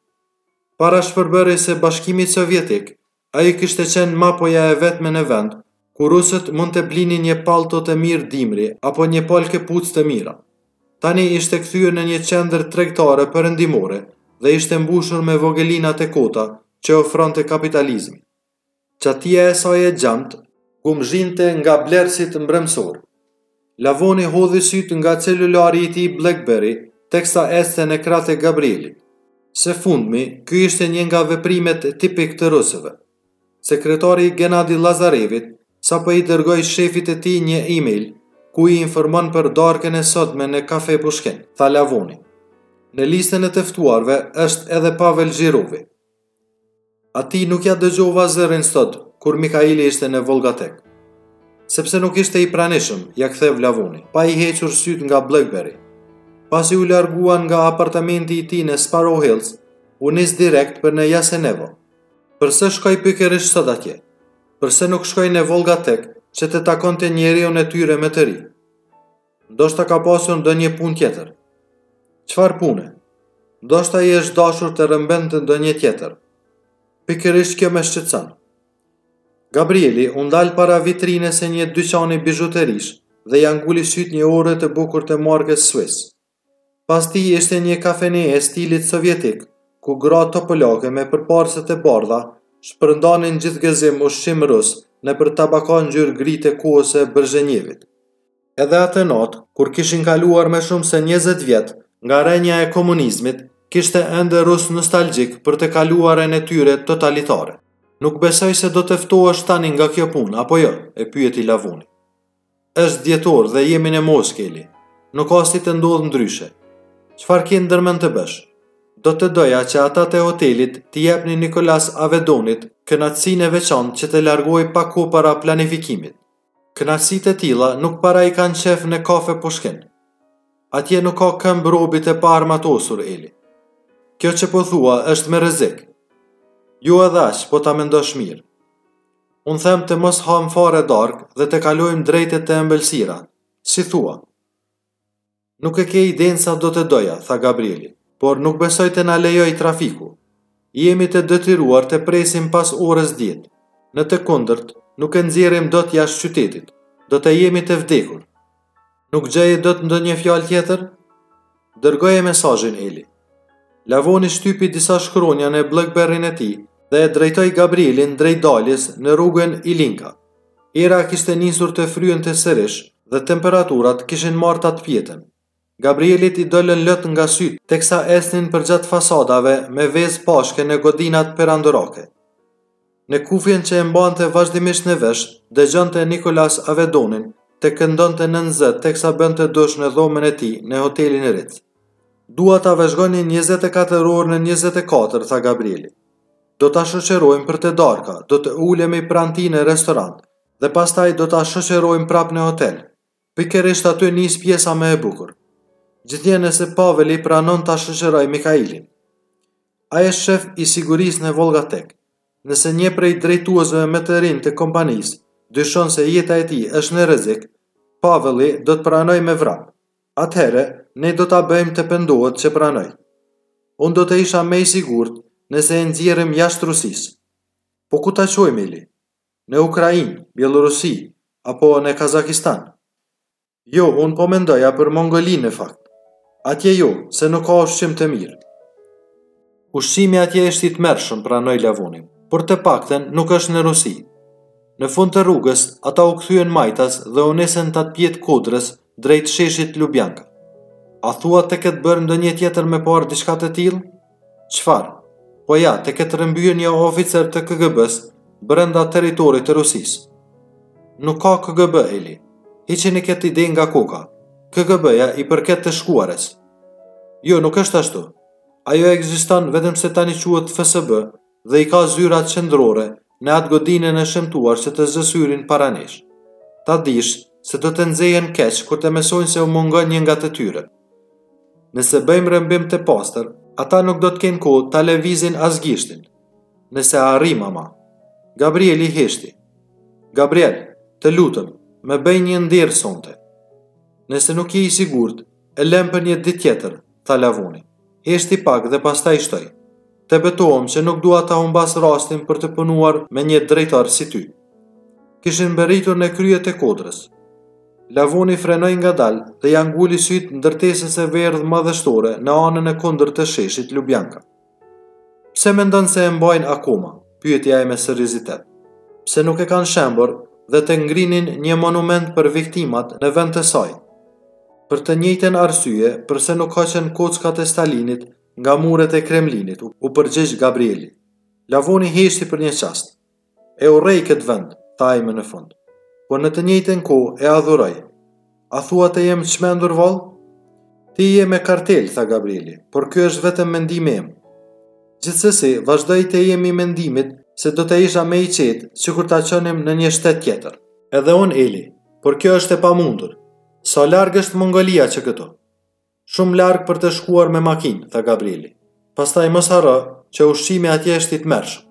Para shpërbërjes së Bashkimit Sovjetik, ai kishte qenë mapoja e vetme në vend ku rusët mund të blinin një pallto të mirë dimri apo një palë këpucë të mira. Tani ishte kthyer në një qendër tregtare perëndimore dhe ishte mbushur me vogëlinat e kota që ofronte kapitalizmi. Çatia e saj e xhamtë gumëzhinte nga blerësit mbrëmësorë. Lavoni hodhi sytë nga celulari i tij BlackBerry, teksa ecte në krah të Gabrielit. Së fundmi, ky ishte një nga veprimet tipike të rusëve. Sekretari i Genadi Lazarevit sapo i dërgoi shefit të tij një e-mail, ku i informon për darkën e sotme në kafe Pushkin, tha Lavoni. Në listën e të ftuarve është edhe Pavel Zhirovi. Atij nuk ia dëgjova zërin sot, kur Mikaili ishte në Volgatek. Sepse nuk ishte i pranishëm, ia ktheu Lavoni, pa i hequr sytë nga Blackberry. Pasi u larguan nga apartamenti i tij në Sparrow Hills, u nis direkt për në Jasenevo. Përse shkoi pikërisht sot atje? Përse nuk shkoi në Volgatek që të takonte njeriun e tyre më të ri? Ndoshta ka pasur ndonjë punë tjetër. Çfarë pune? Ndoshta i është dashur të rrëmbente ndonjë tjetër. Pikërisht kjo më shqetëson. Gabrieli u ndal para vitrinës së një dyqani bizhuterish dhe ia nguli sytë një ore të bukur të markës Swiss. Pas tij ishte një kafene e stilit sovjetik, ku gra topolake me përparëse të bardha shpërndanin gjithë gëzim ushqim rus nëpër tabaka ngjyrë gri të kohës së Brezhnjevit. Edhe atë natë, kur kishin kaluar më shumë se 20 vjet nga rënia e komunizmit, kishte ende rusë nostalgjikë për të kaluaren e tyre totalitare. Nuk besoj se do të ftohesh tani nga kjo punë, apo jo? e pyeti Lavoni. Është dhjetor dhe jemi në Moskë, Eli. Nuk ka si të ndodhë ndryshe. Çfarë ke ndërmend të bësh? Do të doja që ata të hotelit t'i jepnin Nikolas Avedonit kënaqësinë e veçantë që të largohej pak kohë para planifikimit. Kënaqësitë e tilla nuk para i kanë qejf në kafe Pushkin. Atje nuk ka këmbë robi të paarmatosur Eli. Kjo që po thua është me rrezik. Jo edhe aq, po ta mendosh mirë. Unë them të mos hamë fare darkë dhe të kalojmë drejt e te ëmbëlsira. Si thua? Nuk e ke idenë sa do të doja, tha Gabrieli, por nuk besoj të na lejojë trafiku. Jemi të detyruar të presim pas orës dhjetë. Në të kundërt, nuk e nxjerrim dot jashtë qytetit. Do të jemi të vdekur. Nuk gjeje dot ndonjë fjalë tjetër? Dërgoje mesazhin Eli. Lavoni shtypi disa shkronja në BlackBerry-n e tij dhe e drejtoi Gabrielin drejt daljes në rrugën Ilinka. Era kishte nisur të fryente sërish dhe temperaturat kishin marrë tatëpjetën. Gabrielit i dolën lot nga sytë, teksa ecnin përgjatë fasadave me vezë pashke në godinat perandorake. Në kufjen që e mbante vazhdimisht në vesh, dëgjonte Nikolas Avedonin të këndonte nën zë teksa bënte dush në dhomën e tij në hotelin Ritz. Dua ta vëzhgoni njëzet e katër orë në njëzet e katër, tha Gabrieli. Do ta shoqërojmë për te darka, do të ulemi pranë tij në restorant dhe pastaj do ta shoqërojmë prapë në hotel. Pikërisht aty nis pjesa më e bukur. Gjithnjë nëse Paveli pranon ta shoqërojë Mikailin. Ai është shef i sigurisë në Volgatek. Nëse një prej drejtuesve më të rinj të kompanisë dyshon se jeta e tij është në rrezik, Paveli do të pranojë me vrap. Atëherë, ne do ta bëjmë të pendohet që pranoi. Unë do të isha më i sigurt nëse e nxjerrim jashtë Rusisë. Po ku ta çojmë Eli? Në Ukrainë, Bjellorusi, apo në Kazakistan? Jo, unë po mendoja për Mongolinë në fakt. Atje jo, se nuk ka ushqim të mirë. Ushqimi atje është i tmerrshëm, pranoi Lavoni, por të paktën nuk është në Rusi. Në fund të rrugës, ata u kthyen majtas dhe u nisën tatëpjetë kodrës drejt sheshit Lubjanka. A thua të ketë bërë ndonjë tjetër më parë diçka të tillë? Çfarë? Po ja, të ketë rrëmbyer një oficer të KGB-së brenda territorit të Rusisë. Nuk ka KGB, Eli. Hiqeni këtë ide nga koka. KGB-ja i përket të shkuarës. Jo, nuk është ashtu. Ajo ekziston vetëm se tani quhet FSB dhe i ka zyrat qendrore në atë godinën e shëmtuar që të zë syrin para nesh. Ta dish se do të nxehen keq kur të mësojnë se u mungon një nga të tyret. Nëse bëjmë rrëmbim të pastër, ata nuk do të kenë kohë ta lëvizin as gishtin. Nëse arrijmë ama. Gabrieli heshti. Gabriel, të lutem, më bëj një nder sonte. Nëse nuk je i sigurt, E lëmë për një ditë tjetër, tha Lavoni. Heshti pak dhe pastaj shtoi. Të betohem se nuk dua ta humbas rastin për të punuar me një drejtor si ty. Kishin mbërritur në krye të kodrës. Lavoni frenoi ngadalë dhe ia nguli sytë ndërtesës së verdhë madhështore në anën e kundër të sheshit Lubjanka. Pse mendon se e mbajnë akoma? Pyeti ai me seriozitet. Pse nuk e kanë shembur dhe të ngrinin një monument për viktimat në vend të saj? Për të njëjtën arsye përse nuk hoqën kockat e Stalinit nga muret e Kremlinit, u përgjigj Gabrieli. Lavoni heshti për një çast. E urrej këtë vend, tha ai më në fund. Por në të njëjtën kohë e adhuroj. A thua të jem çmendur vallë? Ti je me kartelë, tha Gabrieli, por ky është vetëm mendimi im. Gjithsesi, vazhdoj të jem i mendimit se do të isha më i qetë sikur ta çonim në një shtet tjetër. Edhe unë Eli, por kjo është e pamundur. Sa larg është Mongolia që këtu? Shumë larg për të shkuar me makinë, tha Gabrieli. Pastaj mos harro që ushqimi atje është i tmerrshëm.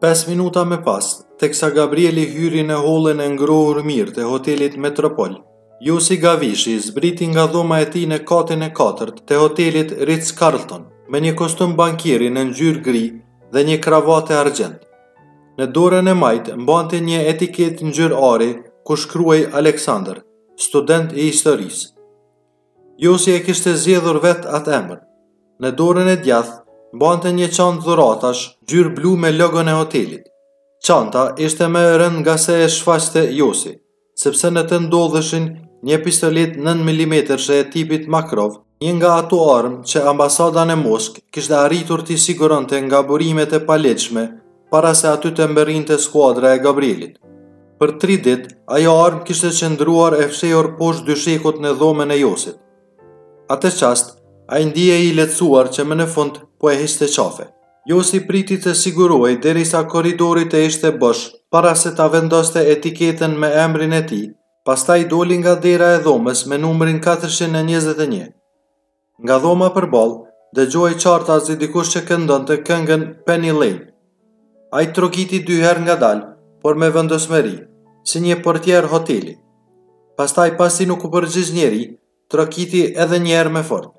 Pesë minuta më pas, teksa Gabrieli hyri në hollin e ngrohur mirë të hotelit Metropol, Josi Gavishi zbriti nga dhoma e tij në katin e katërt të hotelit Ritz Carlton me një kostum bankieri në ngjyrë gri dhe një kravatë argjendi. Në dorën e majtë mbante një etiketë ngjyrë ari ku shkruhej Aleksandër, student i historisë. Josi e kishte zgjedhur vetë atë emër. Në dorën e djathtë mbante një çantë dhuratash ngjyrë blu me logon e hotelit. Çanta ishte më e rëndë nga se e shfaqte Josi, sepse në të ndodheshin një pistoletë 9 mm e tipit Makarov, një nga ato armë që ambasada në Moskë kishte arritur t'i siguronte nga burimet e paligjshme para se aty të mbërrinte skuadra e Gabrielit. Për tri ditë, ajo armë kishte qëndruar e fshehur poshtë dyshekut në dhomën e Josit. Atë çast, ai u ndie i lehtësuar që më në fund po e hiqte qafe. Josi priti të sigurohej derisa korridori të ishte bosh, para se ta vendoste etiketën me emrin e tij, pastaj doli nga dera e dhomës me numrin 421. Nga dhoma përballë, dëgjohej qartazi dikush që këndonte këngën Penny Lane. Ai trokiti dy herë ngadalë, por me vendosmëri, si një portier hoteli. Pastaj, pasi nuk u përgjigj njeri, trokiti edhe një herë më fort.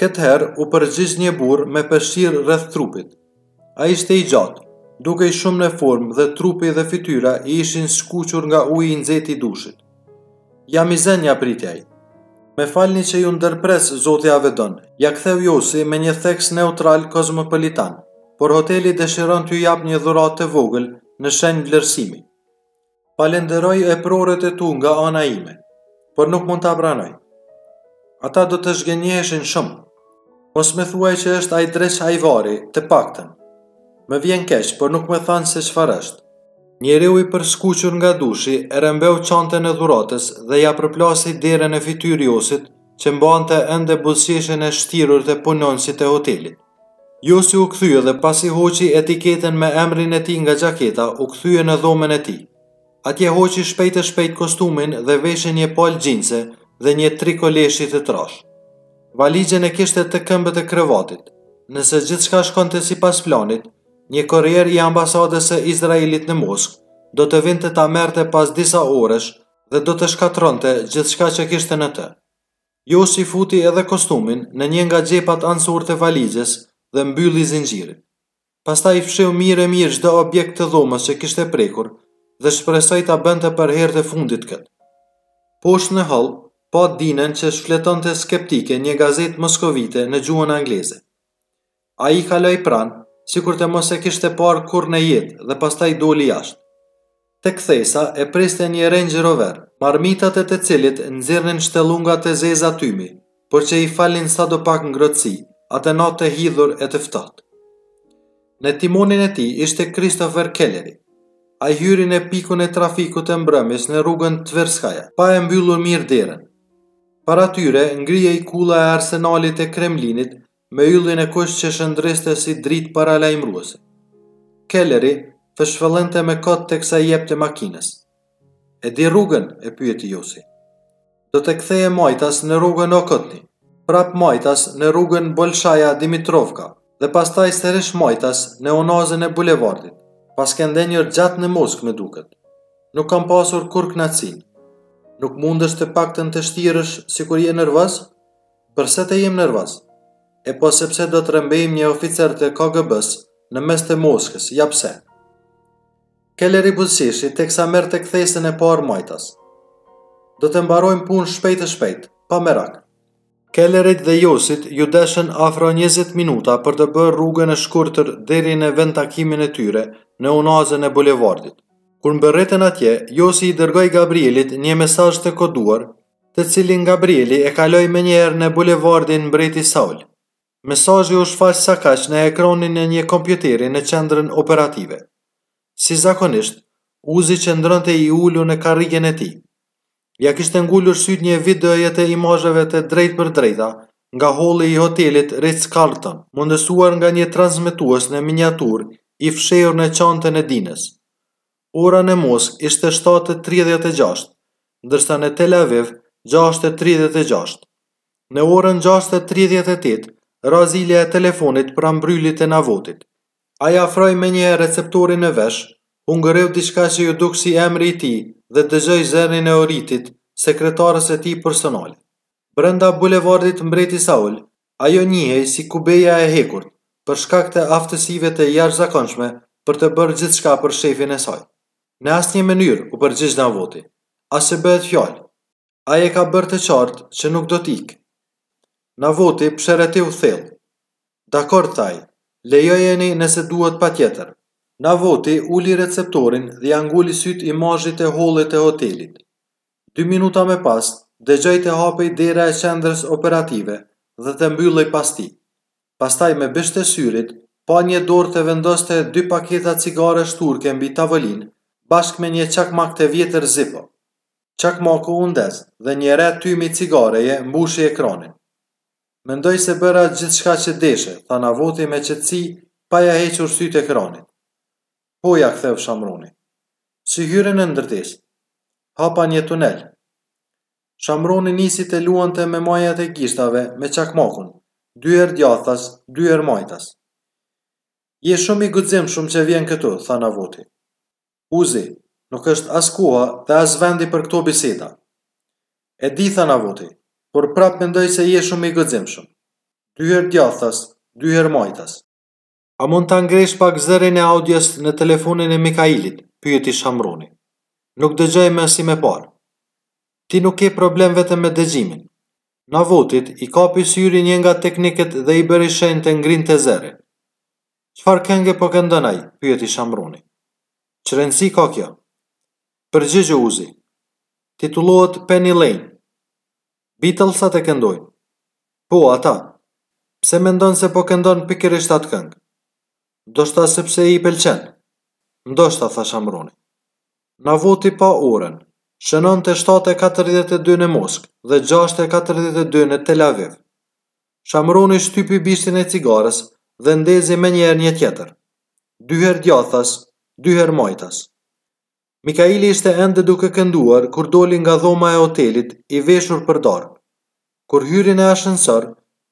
Këtë herë u përgjigj një burrë me peshqir rreth trupit. Ai ishte i gjatë, dukej shumë në formë dhe trupi dhe fytyra i ishin skuqur nga uji i nxehtë i dushit. Jam i zënë, ia priti ai. Më falni që ju ndërpres zoti Avedon, ia ktheu Josi me një theks neutral kozmopolitan, por hoteli dëshiron t'ju japë një dhuratë të vogël në shenjë vlerësimi. Falënderoji eprorët e tu nga ana ime, por nuk mund ta pranoj. Ata do të zhgënjeheshin shumë. Mos më thuaj që është ai dreq havjari, të paktën. Më vjen keq, por nuk më thanë se çfarë është. Njeriu i përskuqur nga dushi e rrëmbeu çantën e dhuratës dhe ia përplasi derën në fytyrë Josit që mbante ende buzëqeshjen e shtirur të punonjësit të hotelit. Josi u kthye dhe pasi hoqi etiketën me emrin e tij nga xhaketa, u kthye në dhomën e tij. Atje hoqi shpejt e shpejt kostumin dhe veshi një palë xhinse dhe një triko leshi të trashë. Valixhen e kishte te këmbët e krevatit. Nëse gjithçka shkonte sipas planit, një korrier i ambasadës së Izraelit në Moskë do të vinte ta merrte pas disa orësh dhe do të shkatërronte gjithçka që kishte në të. Josi futi edhe kostumin në një nga xhepat anësorë të valixhes dhe mbylli zinxhirin. Pastaj fshiu mirë e mirë çdo objekt të dhomës që kishte prekur dhe shpresoi ta bënte për herë të fundit këtë. Poshtë në hol, pa Dinen që shfletonte skeptike një gazetë moskovite në gjuhën angleze. Ai i kaloi pranë, sikur të mos e kishte parë kurrë në jetë dhe pastaj doli jashtë. Te kthesa e priste një Range Rover, marmitat e të cilit nxirrnin shtëllunga të zeza tymi, por që i falnin sado pak ngrohtësi, atë natë të hidhur e të ftohtë. Në timonin e tij ishte Christopher Kelleri. Ai hyri në pikun e trafikut të mbrëmjes në rrugën Tverskaya, pa e mbyllur mirë derën. Para tyre ngrihej kulla e arsenalit e Kremlinit me yllin e kuq që shëndriste si dritë paralajmëruese. Kelleri fëshfëllente me kot teksa i jepte makinës. E di rrugën? e pyeti Josi. Do të kthejë majtas në rrugën Okotni, prap majtas në rrugën Bolshaja Dimitrovka dhe pastaj sërish majtas në unazën e bulevardit. Paske ndenjur gjatë në Moskë, më duket. Nuk kam pasur kurrë kënaqësinë. Nuk mundesh të paktën të shtirësh sikur je nervoz? Përse të jem nervoz? E po sepse do të rrëmbejmë një oficer të KGB-së në mes të Moskës, ja pse. Kelleri buzëqeshi teksa merrte kthesën e parë majtas. Do të mbarojmë punë shpejt e shpejt, pa merak. Kellerit dhe Josit iu deshën afro 20 minuta për të bërë rrugën e shkurtër deri në vendtakimin e tyre në unazën e bulevardit. Kur mbërritën atje, Josi i dërgoi Gabrielit një mesazh të koduar të cilin Gabrieli e kaloi menjëherë në bulevardin Mbreti Saul. Mesazhi u shfaq sakaq në ekranin e një kompjuteri në qendrën operative. Si zakonisht, Uzi qëndronte i ulur në karrigen e tij. Ia kishte ngulur sytë një videoje të imazheve të drejtpërdrejta nga holli i hotelit Ritz Carlton, mundësuar nga një transmetues në miniaturë i fshehur në çantën e Dinës. Ora në Moskë ishte shtatë e tridhjetë e gjashtë, ndërsa në Tel Aviv gjashtë e tridhjetë e gjashtë. Në orën gjashtë e tridhjetë e tetë ra zilja e telefonit pranë bryllit të Navotit. Ai afroi menjëherë receptorin në vesh, hungëreu diçka që iu duk si emri i tij dhe dëgjoi zërin e Oritit, sekretares së tij personale. Brenda bulevardit Mbreti Saul, Ajo njihej si Kubeja e Hekurt për shkak të aftësive të jashtëzakonshme për të bërë gjithçka për shefin e saj. Në asnjë mënyrë, u përgjigj Navoti, as që bëhet fjalë. Ai e ka bërë të qartë që nuk do të ikë. Navoti psherëtiu thellë. Dakord, tha ai, lejojeni nëse duhet patjetër. Navoti uli receptorin dhe ia nguli sytë imazhit të hollit të hotelit. Dy minuta më pas, dëgjoi të hapej dera e qendrës operative dhe të mbyllej pas tij. Pastaj me bisht të syrit, pa një dorë të vendoste dy paketa cigaresh turke mbi tavolinë, bashkë me një çakmak të vjetër Zippo. Çakmaku u ndez dhe një re tymi cigareje mbushi ekranin. Mendoj se bëra gjithçka që deshe, tha Navoti me qetësi pa ia hequr sytë ekranit. Po ia ktheu Shamroni. Si hyre në ndërtesë? Hapa një tunel. Shamroni nisi të luante me majat e gishtave me çakmakun, dy herë djathtas, dy herë majtas. Je shumë i guximshëm që vjen këtu, tha Navoti. Uzi, nuk është as koha dhe as vendi për këto biseda. E di, tha Navoti, por prapë mendoj se je shumë i guximshëm. Dy herë djathtas, dy herë majtas. A mund ta ngresh pak zërin e audios në telefonin e Mikailit? pyeti Shamroni. Nuk dëgjoj më si më parë. Ti nuk ke problem vetëm me dëgjimin. Navotit i kapi syri një nga teknikët dhe i bëri shenjë të ngrinte zërin. Çfarë kënge po këndon ai? pyeti Shamroni. Ç'rëndësi ka kjo? Përgjigju Uzi. Titullohet Penny Lane. Beatlesat e këndojnë. Po, ata. Pse mendon se po këndon pikërisht atë këngë? Ndoshta sepse i pëlqen. Ndoshta, tha Shamroni. Navoti pa orën. Shënonte 7:42 në Moskë dhe 6:42 në Tel Aviv. Shamroni shtypi bishtin e cigares dhe ndezi menjëherë një tjetër. Dy herë djathtas, dy herë majtas. Mikaili ishte ende duke kënduar kur doli nga dhoma e hotelit i veshur për darkë. Kur hyri në ashensor,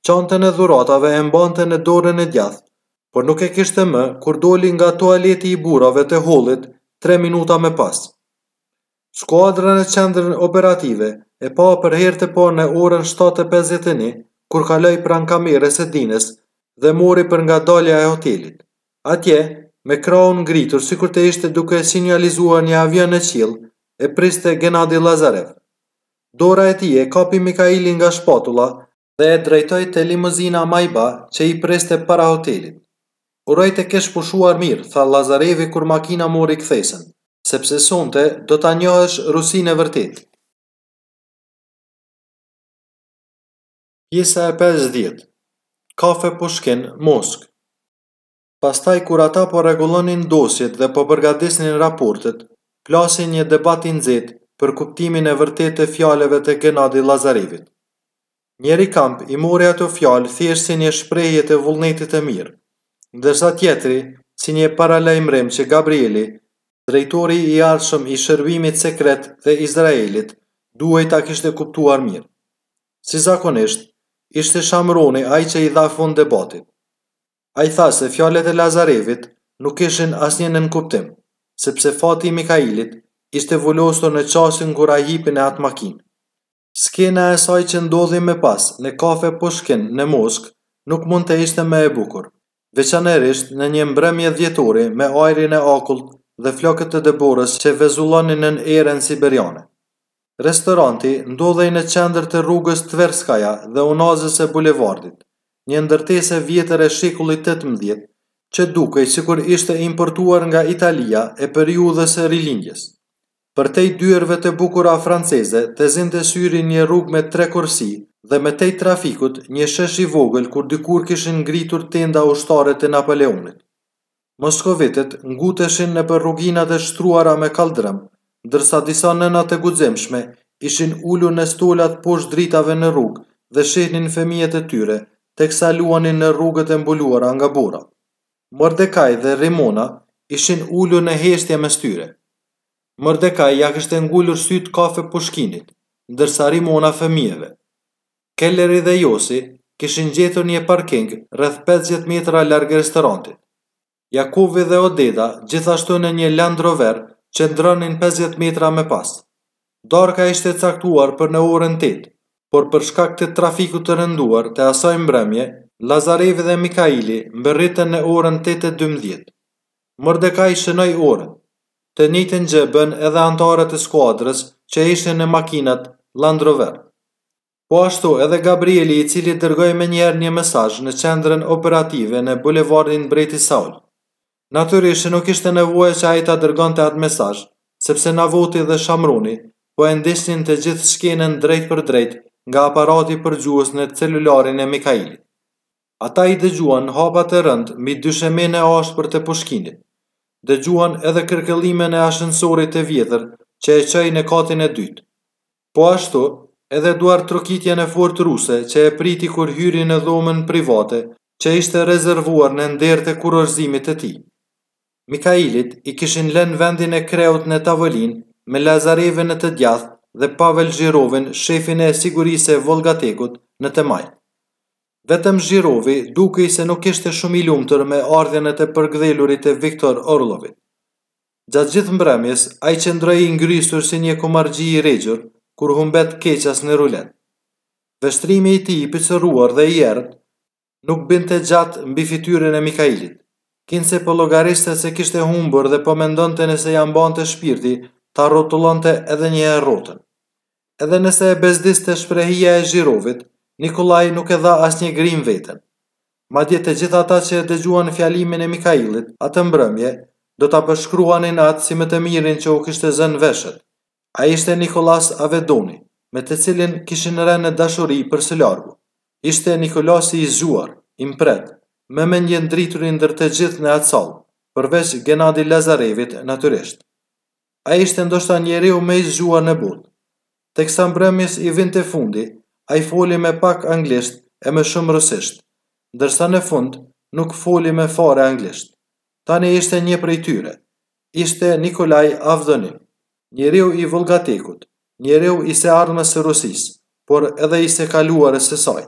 çantën e dhuratave e mbante në dorën e djathtë, por nuk e kishte më kur doli nga tualeti i burrave të hollit tre minuta më pas. Skuadra në qendrën operative e pa për herë të parë në orën shtatë e pesëdhjetë e një kur kaloi pranë kamerës së Dinës dhe mori për nga dalja e hotelit. Atje, me krahun ngritur sikur të ishte duke sinjalizuar një avion në qiell, e priste Genadi Lazarev. Dora e tij e kapi Mikailin nga shpatulla dhe e drejtoi te limuzina Maybach që i priste para hotelit. Uroj të kesh pushuar mirë, tha Lazarevi kur makina mori kthesën, sepse sonte do ta njohësh Rusinë e vërtetë. Pjesa e pesëdhjetë. Kafe Pushkin, Moskë. Pastaj kur ata po rregullonin dosjet dhe po përgatisnin raportet, plasi një debat i nxehtë për kuptimin e vërtetë të fjalëve të Genadi Lazarevit. Njëri kamp i mori ato fjalë thjesht si një shprehje të vullnetit të mirë, ndërsa tjetri si një paralajmërim që Gabrieli, drejtori i ardhshëm i shërbimit sekret të Izraelit, duhej ta kishte kuptuar mirë. Si zakonisht, ishte Shamroni ai që i dha fund debatit. Ai tha se fjalët e Lazarevit nuk kishin asnjë nënkuptim, sepse fati i Mikailit ishte vulosur në çastin kur ai hipi në atë makinë. Skena e asaj që ndodhi më pas në kafe Pushkin në Moskë nuk mund të ishte më e bukur. veçanërisht në një mbrëmje dhjetori me ajrin e akullt dhe flokët e dëborës që vezullonin nën erën siberiane. Restoranti ndodhej në qendër të rrugës Tverskaja dhe unazës së bulevardit, një ndërtesë e vjetër e shekullit tetëmbëdhjetë që dukej sikur ishte importuar nga Italia e periudhës së Rilindjes. Përtej dyerve të bukura franceze të zinte syri një rrugë me tre korsi dhe më tej trafikut një shesh i vogël ku dikur kishin ngritur tenda ushtarët e Napoleonit. Moskovitët nguteshin nëpër rruginat e shtruara me kalldrëm, ndërsa disa nëna të guximshme ishin ulur në stolat poshtë dritave në rrugë dhe shihnin fëmijët e tyre teksa luanin në rrugët e mbuluara nga bora. Mordekaj dhe Rimona ishin ulur në heshtje mes tyre. Mordekaj ia kishte ngulur sytë kafe Pushkinit, ndërsa Rimona fëmijëve. Kelleri dhe Josi kishin gjetur një parking rreth pesëdhjetë metra larg restorantit. Jakovi dhe Odeda gjithashtu në një Land Rover qëndronin pesëdhjetë metra më pas. Darka ishte e caktuar për në orën tetë, por për shkak të trafikut të rënduar të asaj mbrëmje, Lazarevi dhe Mikaili mbërritën në orën tetë e dymbëdhjetë. Mordekaj shënoi orën. Të njëjtën gjë bënë edhe anëtarët e skuadrës që ishin në makinat Land Rover. Po ashtu edhe Gabrieli i cili dërgoi menjëherë një mesazh në qendrën operative në bulevardin Mbreti Saul. Natyrisht që nuk ishte nevoja që ai ta dërgonte atë mesazh, sepse Navoti dhe Shamroni po e ndiqnin të gjithë skenën drejtpërdrejt nga aparati përgjues në celularin e Mikailit. Ata i dëgjuan hapat e rëndë mbi dyshemenë e ashpër të Pushkinit. Dëgjuan edhe kërkëllimin e ashensorit të vjetër që e çoi në katin e dytë. Po ashtu, edhe duartrokitjen e fortë ruse që e priti kur hyri në dhomën private që ishte rezervuar në nder të kurorëzimit të tij. Mikailit i kishin lënë vendin e kreut në tavolinë me Lazarevin në të djathtë dhe Pavel Zhirovin shefin e sigurisë së Vollgatekut në të majtë. Vetëm Zhirovi dukej se nuk ishte shumë i lumtur me ardhjen e të përkdhelurit të Viktor Orllovit. Gjatë gjithë mbrëmjes, ai qëndroi i ngrysur si një kumarxhi i rregjur kur humbet keqas në rulet. Vështrimi i tij i picërruar dhe i errët nuk binte gjatë mbi fytyrën e Mikailit. Kinse po llogariste se kishte humbur dhe po mendonte nëse ia mbante shpirti ta rrotullonte edhe një herë rrotën. Edhe nëse e bezdiste shprehia e Zhirovit, Nikollai nuk e dha asnjë grimë veten. Madje të gjithë ata që e dëgjuan fjalimin e Mikailit, atë mbrëmje, do ta përshkruanin atë si më të mirin që u kishte zënë veshët. Ai ishte Nikolas Avedoni, me të cilin kishin rënë në dashuri për së largu. Ishte Nikolasi i zgjuar, i mprehtë, më mendjendrituri ndër të gjithë në atë sallë, përveç Genadi Lazarevit natyrisht. Ai ishte ndoshta njeriu më i zgjuar në botë. Teksa mbrëmjes i vinte fundi, ai foli më pak anglisht e më shumë rusisht, ndërsa në fund nuk foli më fare anglisht. Tani ishte një prej tyre. Ishte Nikolaj Avdonin, njeriu i Volgatekut, njeriu i së ardhmes së Rusisë, por edhe i së kaluarës së saj.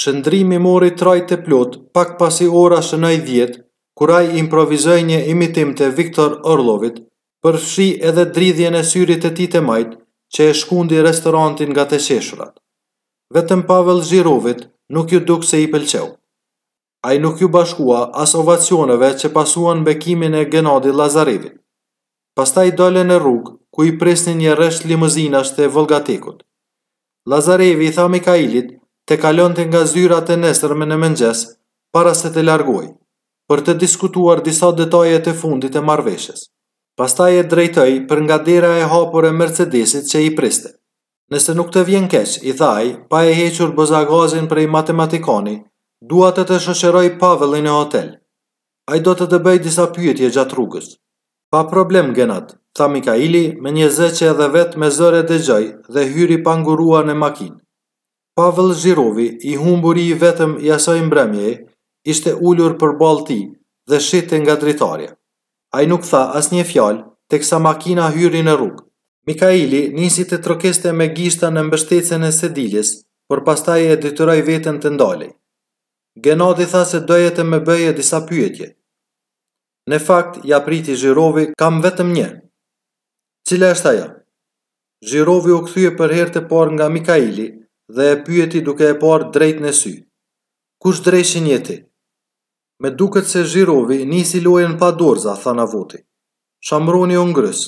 Shndërrimi mori trajtë të plotë pak pasi ora shënoi dhjetë, kur ai improvizoi një imitim të Viktor Orlovit, përfshi edhe dridhjen e syrit të tij të majtë që e shkundi restorantin nga të qeshurat. Vetëm Pavel Zhirovit nuk iu duk se i pëlqeu. Ai nuk iu bashkua as ovacioneve që pasuan bekimin e Genadi Lazarevit. Pastaj dolën në rrugë, ku i prisnin një rresht limuzinash të Volgatekut. Lazarevi i tha Mikailit të kalonte nga zyra të nesërmen në mëngjes, para se të largohej, për të diskutuar disa detaje të fundit të marrëveshjes. Pastaj e drejtoi për nga dera e hapur e Mercedesit që e priste. Nëse nuk të vjen keq, i tha ai, pa e hequr buzagazin prej matematikoni, dua të të shoqërojë Pavelli në hotel. Ai do të të bëjë disa pyetje gjatë rrugës. Pa problem, Genad, tha Mikaili me një zë që edhe vetë me zor e dëgjoi dhe hyri pa nguruar në makinë. Pavell Zhirovi, i humburi i vetëm i asaj mbrëmjeje, ishte ulur përballë tij dhe shihte nga dritarja. Ai nuk tha asnjë fjalë, teksa makina hyri në rrugë. Mikaili nisi të trokiste me gishta në mbështetësen e sediles, por pastaj e detyroi veten të ndalej. Genadi tha se doje të më bëje disa pyetje. Në fakt, ia priti Zhirovi, kam vetëm një. Cila është ajo? Zhirovi u kthye për herë të parë nga Mikaili dhe e pyeti duke e parë drejt në sy. Kush dreqin je ti? Më duket se Zhirovi nisi lojën pa dorëza, tha Navoti. Shamroni u ngrys.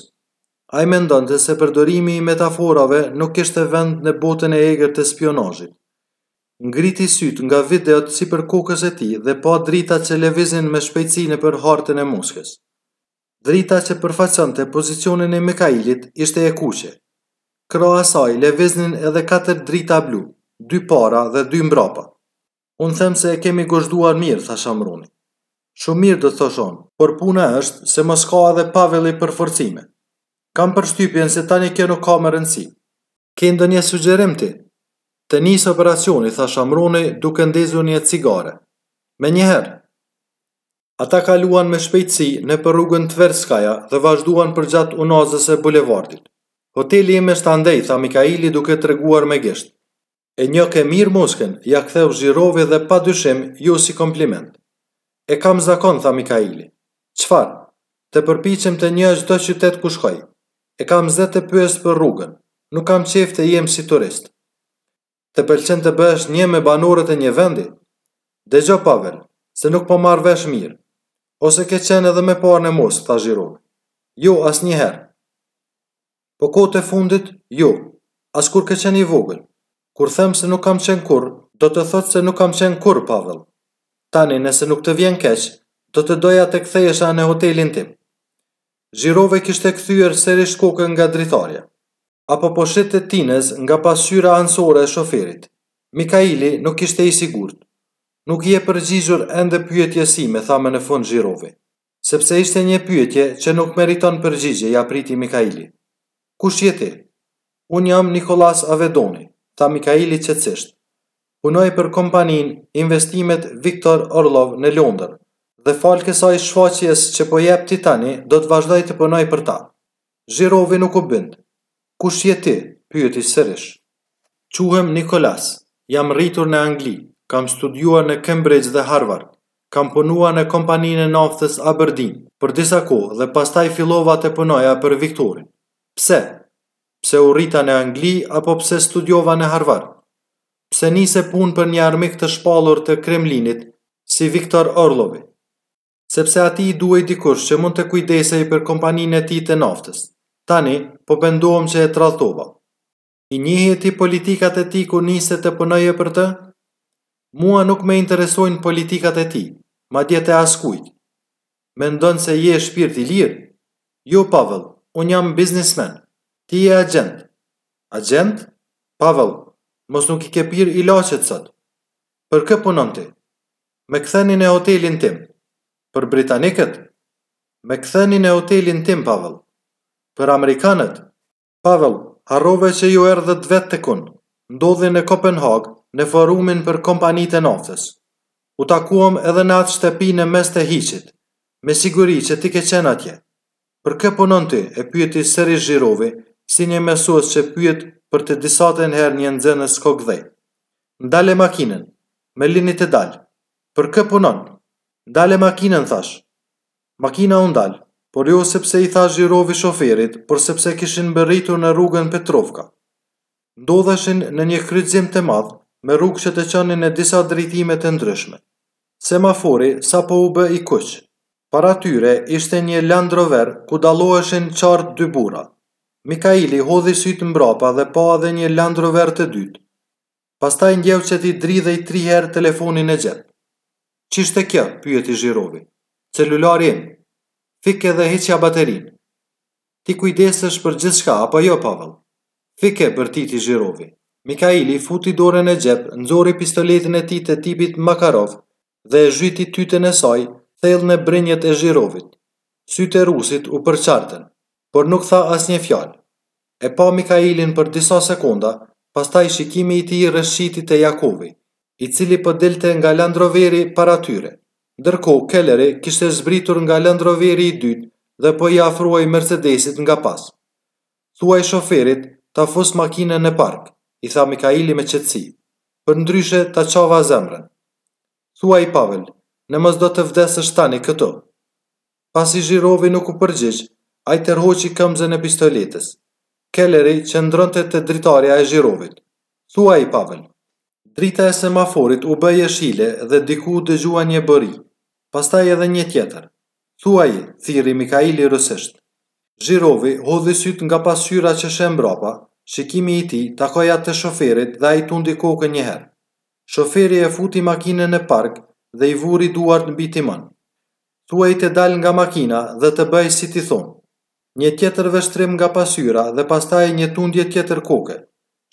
Ai mendonte se përdorimi i metaforave nuk kishte vend në botën e egër të spiunazhit. Ngriti sytë nga videot sipër kokës së tij dhe pa dritat që lëviznin me shpejtësi nëpër hartën e Moskës. Drita që përfaqësonte pozicionin e Mikailit ishte e kuqe. Krah asaj lëviznin edhe katër drita blu, dy para dhe dy mbrapa. Unë them se e kemi gozhduar mirë, tha Shamruni. Shumë mirë do të thosha unë, por puna është se mos ka edhe Paveli për forcime. Kam përshtypjen se tani kjo nuk ka më rëndësi. Ke ndonjë sugjerim ti? Të nis operacioni, tha Shamruni duke ndezur një cigare. Menjëherë! Ata kaluan me shpejtësi nëpër rrugën Tverskaja dhe vazhduan përgjatë unazës e bulevardit. Hoteli im është andej, tha Mikaili duke treguar me gisht. E njihke mirë Moskën, ia ktheu Zhirovi dhe pa dyshim jo si kompliment. E kam zakon, tha Mikaili. Çfarë? Të përpiqem të njoh çdo qytet ku shkoj. E kam zët të pyes për rrugën. Nuk kam qejf të jem si turist. Të pëlqen të bëhesh një me banorët e një vendi? Dëgjo, Pavel, se nuk po marr vesh mirë. Ose ke qenë edhe më parë në Moskë, tha Zhirovi. Jo, asnjëherë. Po kohët e fundit, jo. As kur ke qenë i vogël. Kur them se nuk kam qenë kurrë, do të thotë se nuk kam qenë kurrë, Pavel. Tani, nëse nuk të vjen keq, do të doja të kthehesha në hotelin tim. Zhirovi kishte kthyer sërish kokën nga dritarja. Apo po shihte tinëz nga pasqyra anësore e shoferit? Mikaili nuk ishte i sigurt. Nuk i je përgjigjur ende pyetjes sime, tha më në fund Zhirovi. Sepse ishte një pyetje që nuk meriton përgjigje, ia priti Mikaili. Kush je ti? Unë jam Nikolas Avedoni, tha Mikaili qetësisht. Punoj për kompaninë Investimet Viktor Orlov në Londër dhe falë kësaj shfaqjes që po jep ti tani do të vazhdoj të punoj për ta. Zhirovi nuk u bind. Kush je ti? pyeti sërish. Quhem Nikolas. Jam rritur në Angli. Kam studiuar në Cambridge dhe Harvard. Kam punuar në kompaninë e naftës Aberdeen për disa kohë dhe pastaj fillova të punoja për Viktorin. Pse? Pse u rrita në Angli apo pse studiova në Harvard? Pse nise punë për një armik të shpallur të Kremlinit si Viktor Orlovi? sepse atij i duhej dikush që mund të kujdesej për kompaninë e tij të naftës. Tani, po pendohem që e tradhtova. I njihje ti politikat e tij kur nise të punoje për të? Mua nuk më interesojnë politikat e tij, madje të askujt. Mendon se je shpirt i lirë? Jo, Pavel, unë jam biznismen. Ti je agjent. Agjent? Pavel, mos nuk i ke pirë ilaçet sot. Për kë punon ti? Më ktheni në hotelin tim. Për britanikët? Më ktheni në hotelin tim, Pavel. Për amerikanët? Pavel, harrove që ju erdhët vetë tek unë. Ndodhej në Kopenhagë, në forumin për kompanitë e naftës. U takuam edhe në atë shtëpi në mes të hiçit. Me siguri që ti ke qenë atje. Për kë punon ti? e pyeti sërish Zhirovi, si një mësues që pyet për të disaten herë një nxënës kokëdhe. Ndale makinën, më lini të dal! Për kë punon? Ndale makinën, thashë! Makina u ndal, por jo sepse i tha Zhirovi shoferit, por sepse kishin mbërritur në rrugën Petrovka. Ndodheshin në një kryqëzim të madh, me rrugë që të çonin në disa drejtime të ndryshme. Semafori sapo u bë i kuq. Para tyre ishte një Landrover ku dalloheshin qartë dy burra. Mikaili hodhi sytë mbrapa dhe pa edhe një Landrover të dytë. Pastaj ndjeu që t'i dridhej tri herë telefoni në xhep. Ç'ishte kjo? pyeti Zhirovi. Celulari im. Fike dhe hiqja baterinë. Ti kujdesesh për gjithçka, apo jo, Pavel? Fike, bërtiti Zhirovi. Mikaili futi dorën në xhep, nxori pistoletin e tij të tipit Makarov dhe e zhyti tytën e saj thellë në brinjët e Zhirovit. Sytë e rusit u përçartën, por nuk tha asnjë fjalë. E pa Mikailin për disa sekonda, pastaj shikimi i tij rrëshqiti te Jakovi, i cili po dilte nga Landroveri para tyre. Ndërkohë Kelleri kishte zbritur nga Landroveri i dytë dhe po i afrohej Mercedesit nga pas. Thuaji shoferit ta fusë makinën në park, i tha Mikaili me qetësi. Përndryshe ta çava zemrën. Thuaji Pavel, në mos do të vdesësh tani këtu. Pasi Zhirovi nuk u përgjigj, ai tërhoqi këmbëzën e pistoletës. Kelleri qëndronte te dritarja e Zhirovit. Thuaji Pavel. Drita e semaforit u bë jeshile dhe diku u dëgjua një bori, pastaj edhe një tjetër. Thuaji, thirri Mikaili rusisht. Zhirovi hodhi sytë nga pasqyra që sheh mbrapa, shikimi i tij takoi atë të shoferit dhe ai tundi kokën një herë. Shoferi e futi makinën në park dhe i vuri duart mbi timon. Thuaji të dalë nga makina dhe të bëjë si t'i thonë. Një tjetër vështrim nga pasqyra dhe pastaj një tundje tjetër koke.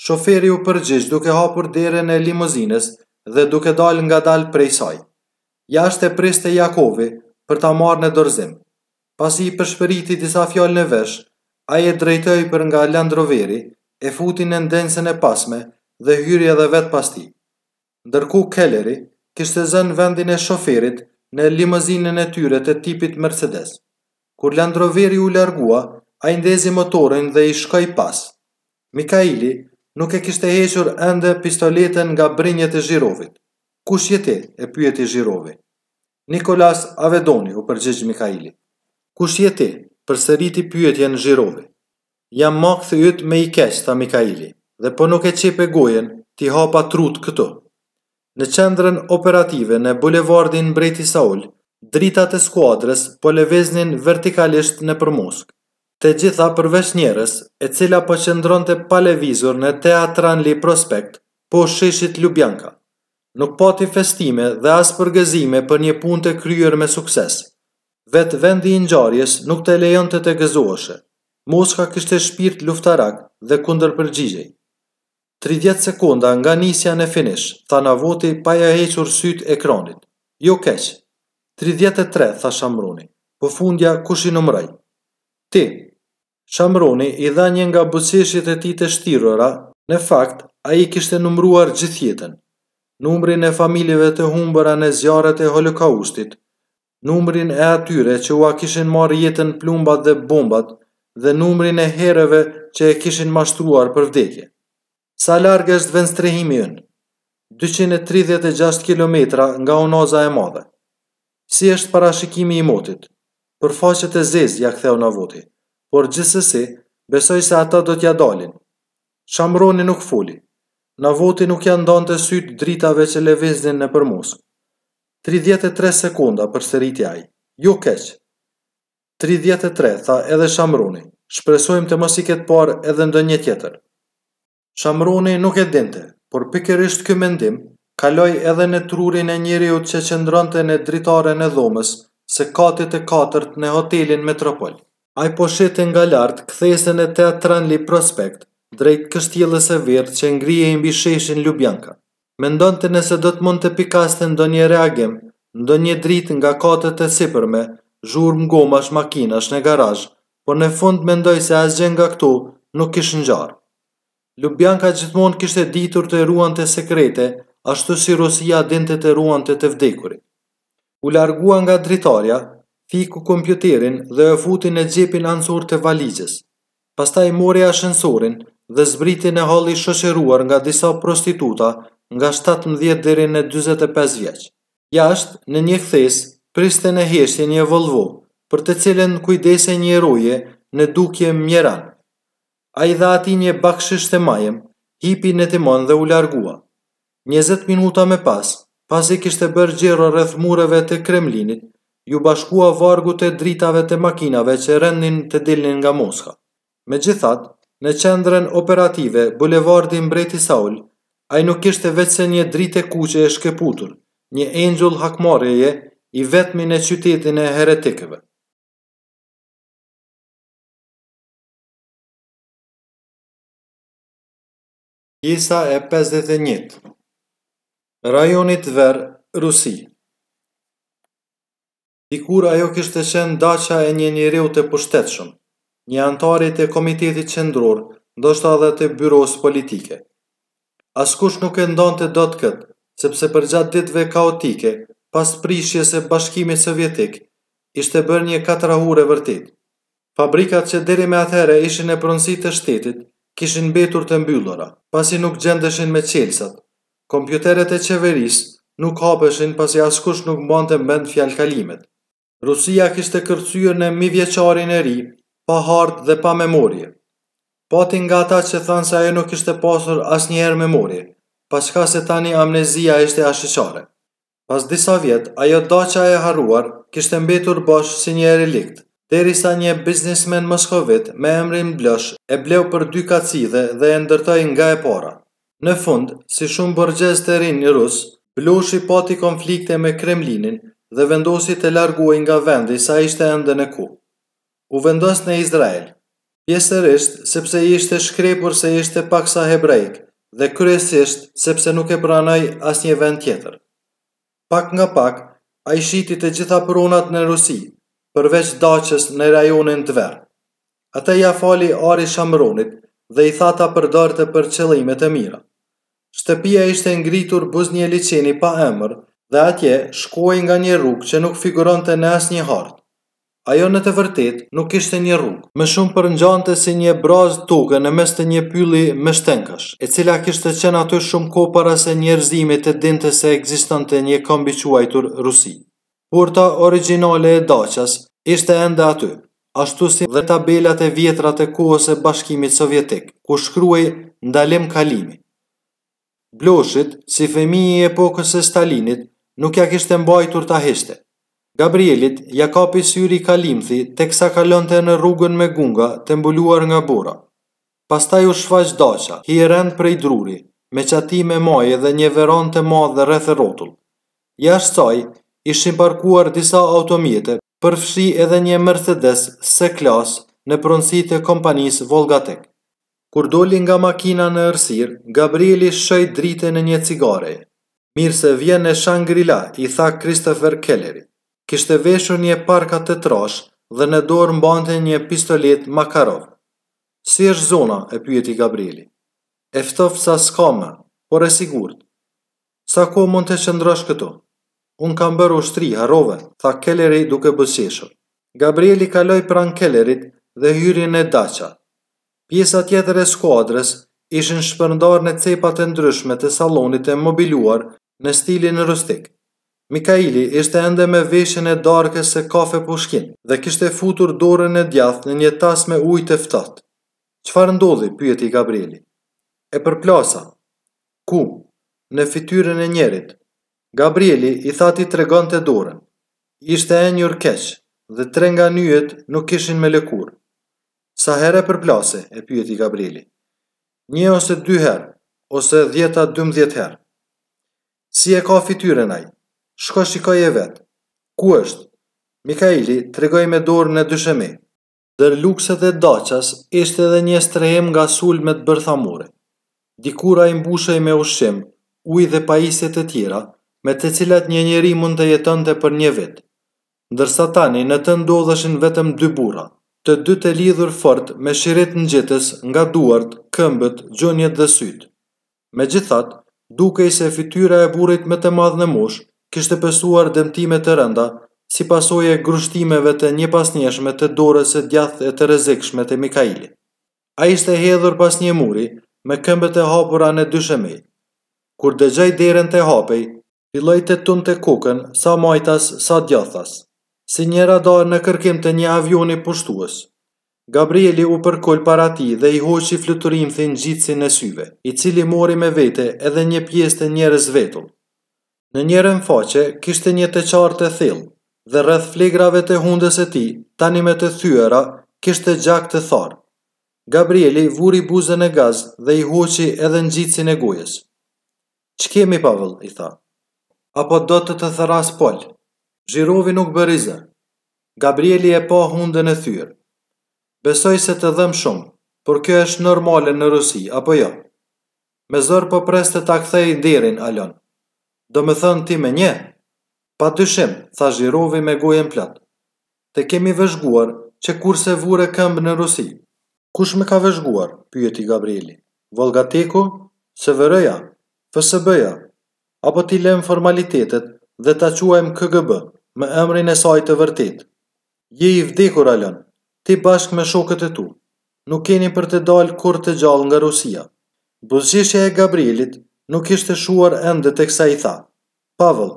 Shoferi u përgjigj duke hapur derën e limuzinës dhe duke dalë ngadalë prej saj. Jashtë e priste Jakovi për ta marrë në dorëzim. Pasi i pëshpëriti disa fjalë në vesh, ai e drejtoi për nga Landroveri, e futi në ndenjësen e pasme dhe hyri edhe vetë pas tij. Ndërkohë Kelleri kishte zënë vendin e shoferit në limuzinën e tyre të tipit Mercedes. Kur Landroveri u largua, ai ndezi motorin dhe i shkoi pas. Mikaili nuk e kishte hequr ende pistoletën nga brinjët e Zhirovit. Kush je ti? e pyeti Zhirovi. Nikolas Avedoni, u përgjigj Mikaili. Kush je ti? përsëriti pyetjen Zhirovi. Jam makthi yt më i keq, tha Mikaili, dhe po nuk e qepe gojën, t'i hapa trutë këtu. Në qendrën operative në bulevardin Mbreti Saul, dritat e skuadrës po lëviznin vertikalisht nëpër Moskë. Të gjitha përveç njërës, e cila po qëndronte pa lëvizur në Teatranli Prospekt, poshtë sheshit Lubjanka. Nuk pati festime dhe as përgëzime për një punë të kryer me sukses, Vetë vendi i ngjarjes nuk të lejonte të gëzoheshe. Moska kishte shpirt luftarak dhe kundërpërgjigjej. Tridhjetë sekonda nga nisja në finish, tha Navoti pa ia hequr sytë ekranit. Jo keq. Tridhjetë e tre, tha Shamroni. Po fundja kush i numëroi? Ti. Shamroni i dha një nga buzëqeshjet e tij të shtirura, në fakt, ai kishte numëruar gjithë jetën. Numrin e familjeve të humbura në zjarret e Holokaustit, numrin e atyre që ua kishin marrë jetën plumbat dhe bombat dhe numrin e herëve që e kishin mashtruar për vdekje. Sa larg është vendstrehimi ynë? Dyqind e tridhjetë e gjashtë kilometra nga Unaza e Madhe. Si është parashikimi i motit? Për faqe të zezë, ia ktheu Navoti, por gjithsesi besoj se ata do t'ia dalin. Shamroni nuk foli. Navoti nuk ia ndante sytë dritave që lëviznin nëpër Moskë. Tridhjetë e tre sekonda, përsëriti ai. Jo keq. Tridhjetë e tre, tha edhe Shamroni. Shpresojmë të mos i ketë parë edhe ndonjë tjetër. Shamroni nuk e dinte, por pikërisht ky mendim kaloi edhe në trurin e njeriut që qëndronte në dritaren e dhomës së katit të katërt në hotelin Metropol. Ai po shihte nga lart kthesën e Teatranli Prospekt, drejt kështjellës së verdhë që ngrihej mbi sheshin Lubjanka. Mendonte nëse do të mund të pikaste ndonjë reagim, ndonjë dritë nga katet e sipërme, zhurmë gomash makinash në garazh, por në fund mendoi se asgjë nga këto nuk kish ngjarë. Lubjanka gjithmonë kishte ditur të ruante sekrete, ashtu si Rusia dinte të ruante të vdekurit. U largua nga dritarja, fiku kompjuterin dhe e futi në xhepin anësor të valixhes. Pastaj mori ashensorin dhe zbriti në holl i shoqëruar nga disa prostituta nga shtatëmbëdhjetë deri në dyzet e pesë vjeç. Jashtë, në një kthesë, priste në heshtje një Volvo, për të cilën kujdesej një roje në dukje mjeran. Ai i dha atij një bakshish të majëm, hipi në timon dhe u largua. Njëzet minuta me pas, pasi kishte bërë xhiro rreth mureve të Kremlinit, iu bashkua vargut të dritave të makinave që rendnin të dilnin nga Moska. Megjithatë, në qendrën operative, bulevardi Mbreti Saul, ai nuk ishte veçse një dritë e kuqe e shkëputur, një engjull hakmarrjeje i vetëm në qytetin e heretikëve. Pjesa e 51 Rajoni Tver Rusi Dikur ajo kishte qenë daça e një njeriu të pushtetshëm, një anëtari të Komitetit Qendror, ndoshta edhe të byrosë politike. Askush nuk e thonte dot këtë, sepse përgjatë ditëve kaotike, pas prishjes së Bashkimit Sovjetik, ishte bërë një katrahurë e vërtetë. Fabrikat që deri më atëherë ishin në pronësi të shtetit, kishin mbetur të mbyllura, pasi nuk gjendeshin më çelësat. Kompjuterët e qeverisë nuk hapeshin pasi askush nuk mbante mend fjalëkalimet. Rusia kishte kërcyer në mijëvjeçarin e ri, pa hartë dhe pa memorie. Pati nga ata që thanë se ajo nuk kishte pasur asnjëherë memorie, paçka se tani amnezia ishte ashiqare. Për disa vjet, ajo daça e harruar kishte mbetur bosh si një relikt, derisa një biznesmen moskovit me emrin Blosh e bleu për dy kacidhe dhe e ndërtoi nga e para. Në fund, si shumë borgjezë të rinj rusë, Bloshi pati konflikte me Kremlinin dhe vendosi të largohej nga vendi sa ishte ende në kohë. U vendos në Izrael, pjesërisht sepse i ishte shkrepur se ishte paksa hebraik dhe kryesisht sepse nuk e pranoi asnjë vend tjetër. Pak nga pak, ai shiti të gjitha pronat në Rusi, përveç daçës në rajonin Tver. Atë ia fali Ari Shamronit dhe i tha ta përdorte për qëllime të mira. Shtëpia ishte ngritur buzë një liqeni pa emër dhe atje shkohej nga një rrugë që nuk figuronte në asnjë hartë. Ajo në të vërtetë nuk ishte një rrugë, më shumë përngjante si një brazdë toke në mes të një pylli mështeknash, e cila kishte qenë aty shumë kohë para se njerëzimi të dinte se ekzistonte një komb i quajtur Rusi. Porta origjinale e daçës ishte ende aty, ashtu si dhe tabelat e vjetra të kohës së Bashkimit Sovjetik, ku shkruhej Ndalim kalimi. Bloshit, si fëmijë i epokës së Stalinit, nuk ia kishte mbajtur ta hiqte. Gabrielit ia kapi syri kalimthi teksa kalonte në rrugën me gunga të mbuluar nga bora. Pastaj u shfaq daça, hijerëndë prej druri, me çati me majë dhe një verandë të madhe rreth e rrotull. Jashtë saj, ishin parkuar disa automjete, përfshi edhe një Mercedes C-Class në pronësi të kompanisë Volgatec. Kur doli nga makina në errësirë, Gabrieli shquajti dritën e një cigareje. Mirë se vjen në Shangri-La, i tha Christopher Kelleri. Kishte veshur një parka të trashë dhe në dorë mbante një pistoletë Makarov. Si është zona? e pyeti Gabrieli. E ftohtë sa s'ka më, por e sigurt. Sa kohë mund të qëndrosh këtu? Unë kam bërë ushtri, harrove, tha Kelleri duke buzëqeshur. Gabrieli kaloi pranë Kellerit dhe hyri në daça. Pjesa tjetër e skuadrës ishin shpërndarë në cepat e ndryshme të sallonit të mobiluar në stilin rustik. Mikaili ishte ende me veshjen e darkës së Kafe Pushkin dhe kishte futur dorën e djathtë në një tas me ujë të ftohtë. Çfarë ndodhi? pyeti Gabrieli. E përplasa. Ku? Në fytyrën e njërit. Gabrieli i tha t'i tregonte dorën. Ishte enjur keq dhe tre nga nyjet nuk kishin më lëkurë. Sa herë e përplase? e pyeti Gabrieli. Një ose dy herë, ose dhjetë a dymbëdhjetë herë. Si e ka fytyrën ai? Shko shikoje vetë. Ku është? Mikaili tregoi me dorë në dysheme. ndër lukset e daças ishte edhe një strehim nga sulmet bërthamore. Dikur ai mbushej me ushqim, ujë dhe pajisje të tjera, me të cilat një njeri mund të jetonte për një vit. Ndërsa tani në të ndodheshin vetëm dy burra, të dy të lidhur fort me shirit ngjitës nga duart, këmbët, gjunjët dhe sytë. Megjithatë, dukej se fytyra e burrit më të madh në moshë kishte pësuar dëmtime të rënda si pasojë e grushtimeve të njëpasnjëshme të dorës së djathtë e të rrezikshme të Mikhailit. Ai ishte hedhur pas një muri me këmbët e hapura në dysheme. Kur dëgjoi derën të hapej, Filloi të tundte kokën, sa majtas, sa djathas. Si një radar në kërkim të një avioni pushtues. Gabrieli u përkul para tij dhe i hoqi fluturimthi ngjitësin e syve, i cili mori me vete edhe një pjesë të njërës vetull. Në njërën faqe, kishte një të çarë të thellë, dhe rreth flegrave të hundës së tij, tanimë të thyera, kishte gjak të tharë. Gabrieli vuri buzën në gaz dhe i hoqi edhe ngjitësin e gojës. Ç'kemi Pavel, i tha. Apo do të të thërras Pol? Zhirovi nuk bëri zë. Gabrieli e pa hundën e thyer. Besoj se të dhëmb shumë, por kjo është normale në Rusi, apo jo? Me zor po pres të ta kthej nderin, Alon. Domethënë ti më njeh? Padyshim, tha Zhirovi me gojën plot. Të kemi vëzhguar që kur se vure këmbë në Rusi. Kush më ka vëzhguar? pyeti Gabrieli. Volgateku? SVR-ja? FSB-ja? Apo t'i lëmë formalitetet dhe ta quajmë KGB, me emrin e saj të vërtetë? Je i vdekur, Alon, ti bashkë me shokët e tu. Nuk keni për të dalë kurrë të gjallë nga Rusia. Buzëqeshja e Gabrielit nuk ishte shuar ende teksa i tha, Pavëll,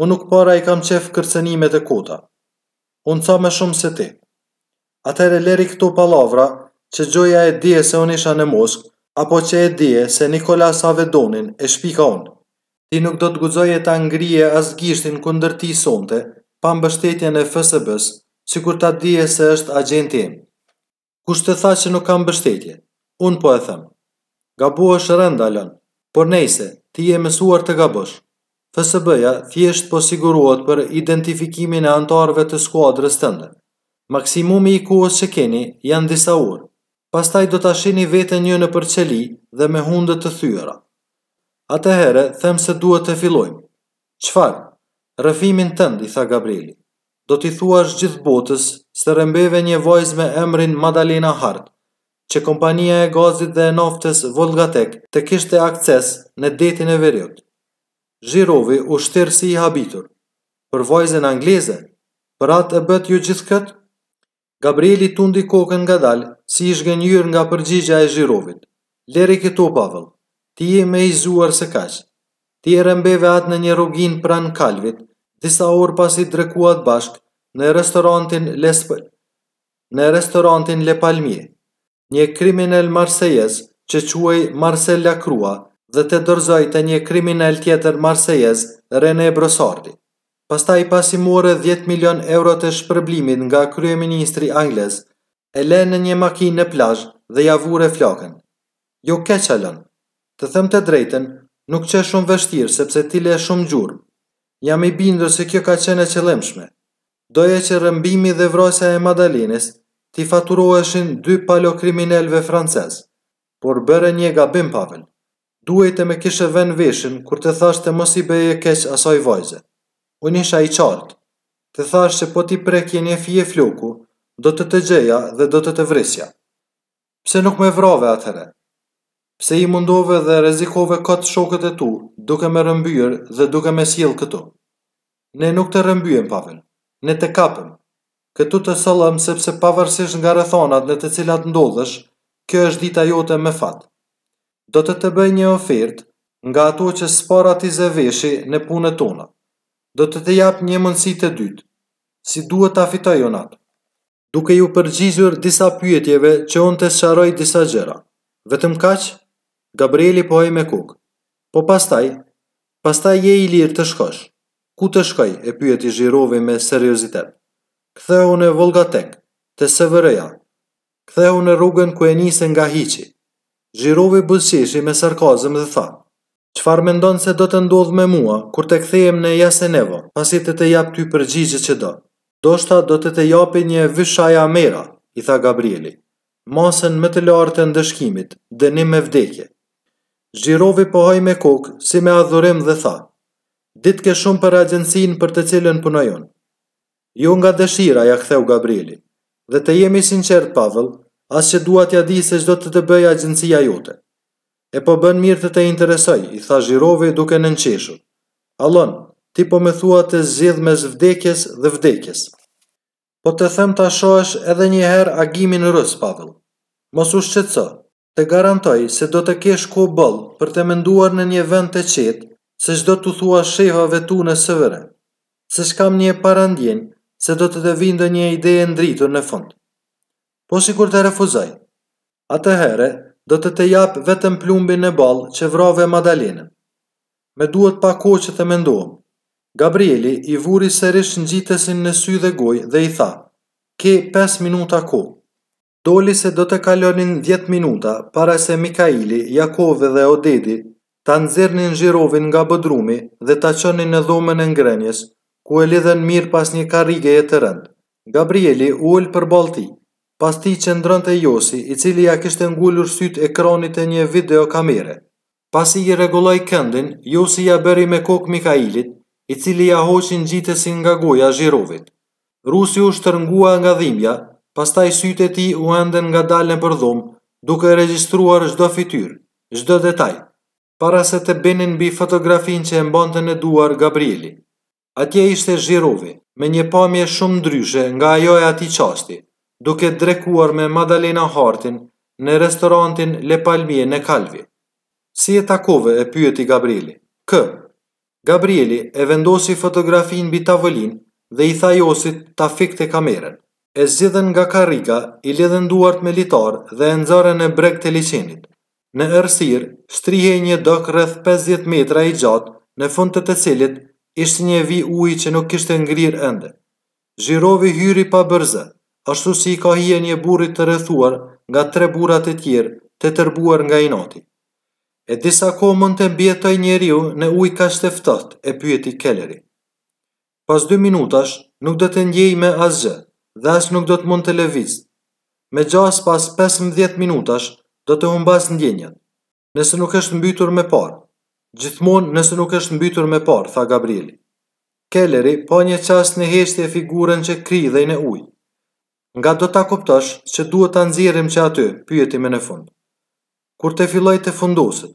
Unë nuk para i kam qejf kërcënimet e kota. Unë ca më shumë se ti. Atëherë leri këto pallavra që gjoja e dije se unë isha në Moskë apo që e dije se Nikolas Avedonin e shpika unë. Ti nuk do të guxoje ta ngrije as gishtin kundër tij sonte pa mbështetjen e FSB-së, sikur ta dije se është agjenti im. Kush të tha që nuk kam mbështetje? Unë po e them. Gabohesh rëndë, Alon, por nejse, ti je mësuar të gabosh. FSB-ja thjesht po sigurohet për identifikimin e anëtarëve të skuadrës tënde. Maksimumi i kohës që keni janë disa orë. Pastaj do ta shihni veten nëpër qeli dhe me hundë të thyera. Atëherë them se duhet të fillojmë. Çfarë? Rrëfimin tënd, i tha Gabrieli. Do t'i thuash gjithë botës se rrëmbeve një vajzë me emrin Madalena Hart, që kompania e gazit dhe e naftës Volgatek të kishte akses në detin e veriut. Zhirovi u shtir si i habitur. Për vajzën angleze? Për atë e bëtë gjithë këtë? Gabrieli tundi kokën ngadalë, si i zhgënjyer nga përgjigja e Zhirovit. Lëri këto, Pavëll. Ti je më i zgjuar se kaq. Ti e rrëmbeve atë në një rruginë pranë Kalvit, disa orë pasi drekuat bashkë në restorantin Les në restorantin Le Palmier. një kriminel marsejez që quhej Marcel Lakrua dhe të dorëzoi te një kriminel tjetër marsejez Rene Brosardi. Pastaj pasi more 10 milion eurot e shpërblimit nga kryeministri anglez, e le në një makinë në plazh dhe ia vure flakën. Jo keq, Alon. Të them të drejtën, nuk qe shumë vështirë sepse ti le shumë gjurmë. Jam i bindur se kjo ka qenë e qëllimshme. Doje që rrëmbimi dhe vrasja e Madalenes t'i faturoheshin dy palokriminelëve francezë. Por bëre një gabim, Pavel. Duhej të më kishe vënë veshin kur të thashë të mos i bëje keq asaj vajze. Unë isha i qartë. Të thashë që po t'i prekje një fije floku, do të të gjeja dhe do të të vrisja. Pse nuk më vrave atëherë? Pse i mundove dhe rezikove kot shokët e tu, duke më rrëmbyer dhe duke më sjellë këtu? Ne nuk të rrëmbyem, Pavel. Ne të kapëm. Këtu të sollëm sepse pavarësisht nga rrethanat në të cilat ndodhesh, kjo është dita jote me fat. Do të të bëj një ofertë nga ato që s'para t'i zë veshi në punët tona. Do të të jap një mundësi të dytë. Si duhet ta fitoj unë atë? duke iu përgjigjur disa pyetjeve që unë të sqaroj disa gjëra. Vetëm kaq? Gabrieli pohoi me kokë. Po pastaj? Pastaj je i lirë të shkosh. Ku të shkoj? e pyeti Zhirovi me seriozitet. Kthehu në Volgatek, te SVR-ja. Kthehu në rrugën ku e nise nga hiçi. Zhirovi buzëqeshi me sarkazëm dhe tha: Çfarë mendon se do të ndodhë me mua kur të kthehem në Jasenevo, pasi të të jap ty përgjigjet që do? Ndoshta do të të japin një vyshaja mera, i tha Gabrieli. Masën më të lartë të ndëshkimit, dënim me vdekje. Zhirovi pohoi me kokë, si me adhurim dhe tha, Ditke shumë për agjencinë për të cilën punoj unë. Jo nga dëshira, ia ktheu Gabrieli. Dhe të jem i sinqertë, Pavëll, as që dua t'ia di se ç'do të të bëjë agjencia jote. Epo bën mirë të të interesojë, i tha Zhirovi duke nënqeshur. Allon, ti po më thua të zgjedh mes vdekjes dhe vdekjes. Po të them ta shohësh edhe një herë agimin rus, Pavëll. Mos u shqetëso. Të garantoj se do të kesh kohë boll për të menduar në një vend të qetë, se ç'do t'u thua shefave të tu në SVR. Seç kam një parandjenjë se do të të vijë ndonjë ide e ndritur në fund. Po sikur të refuzoj? Atëherë, do të të jap vetëm plumbin në ballë që vrave Madalenën. Më duhet pak kohë që të mendohem. Gabrieli i vuri sërish ngjitësin në sy dhe gojë dhe i tha, Ke pesë minuta kohë. Doli se do të kalonin dhjetë minuta para se Mikaili, Jakovi dhe Odedi ta nxirrnin Zhirovin nga bodrumi dhe ta çonin në dhomën e ngrënies, ku e lidhën mirë pas një karrigeje të rëndë. Gabrieli u ul përballë tij. Pas tij qëndronte Josi, i cili ia kishte ngulur sytë ekranit të një videokamere. Pasi rregulloi këndin, Josi ia bëri me kokë Mikailit, i cili ia hoqi ngjitësin nga goja Zhirovit. Rusi u shtërngua nga dhimbja, pastaj sytë e tij u endën ngadalë nëpër dhomë, duke regjistruar çdo fytyrë, çdo detaj, para se të binin mbi fotografinë që e mbante në duar Gabrieli. Atje ishte Zhirovi, me një pamje shumë ndryshe nga ajo e atij çasti, duke drekuar me Madalena Hartin në restorantin Le Palmier në Kalvi. Si e takove e pyeti Gabrieli. Kë? Gabrieli e vendosi fotografinë mbi tavolinë dhe i tha Josit ta fikte kamerën. E zgjidhën nga karrika, i lidhën duart me litar dhe e nxorën në breg të liqenit. Në errësirë, shtrihej një dok rreth pesëdhjetë metra i gjatë, në fund të të cilit ishte një vijë uji që nuk kishte ngrirë ende. Zhirovi hyri pa bërë zë, ashtu si i ka hije një burri të rrethuar nga tre burra të tjerë, të tërbuar nga inati. E di sa kohë mund të mbijetojë njeriu në ujë kaq të ftohtë? e pyeti Kelleri. Pas dy minutash, nuk do të ndiejë më asgjë dhe as nuk do të mund të lëvizë. Me gjasë pas pesëmbëdhjetë minutash do të humbasë ndjenjat, nëse nuk është mbytur më parë. Gjithmonë nëse nuk është mbytur më parë, tha Gabrieli. Kelleri pa një çast në heshtje figurën që kridhej në ujë. Nga do ta kuptosh që duhet ta nxjerrim që aty, pyeti më në fund. Kur të fillojë të fundoset.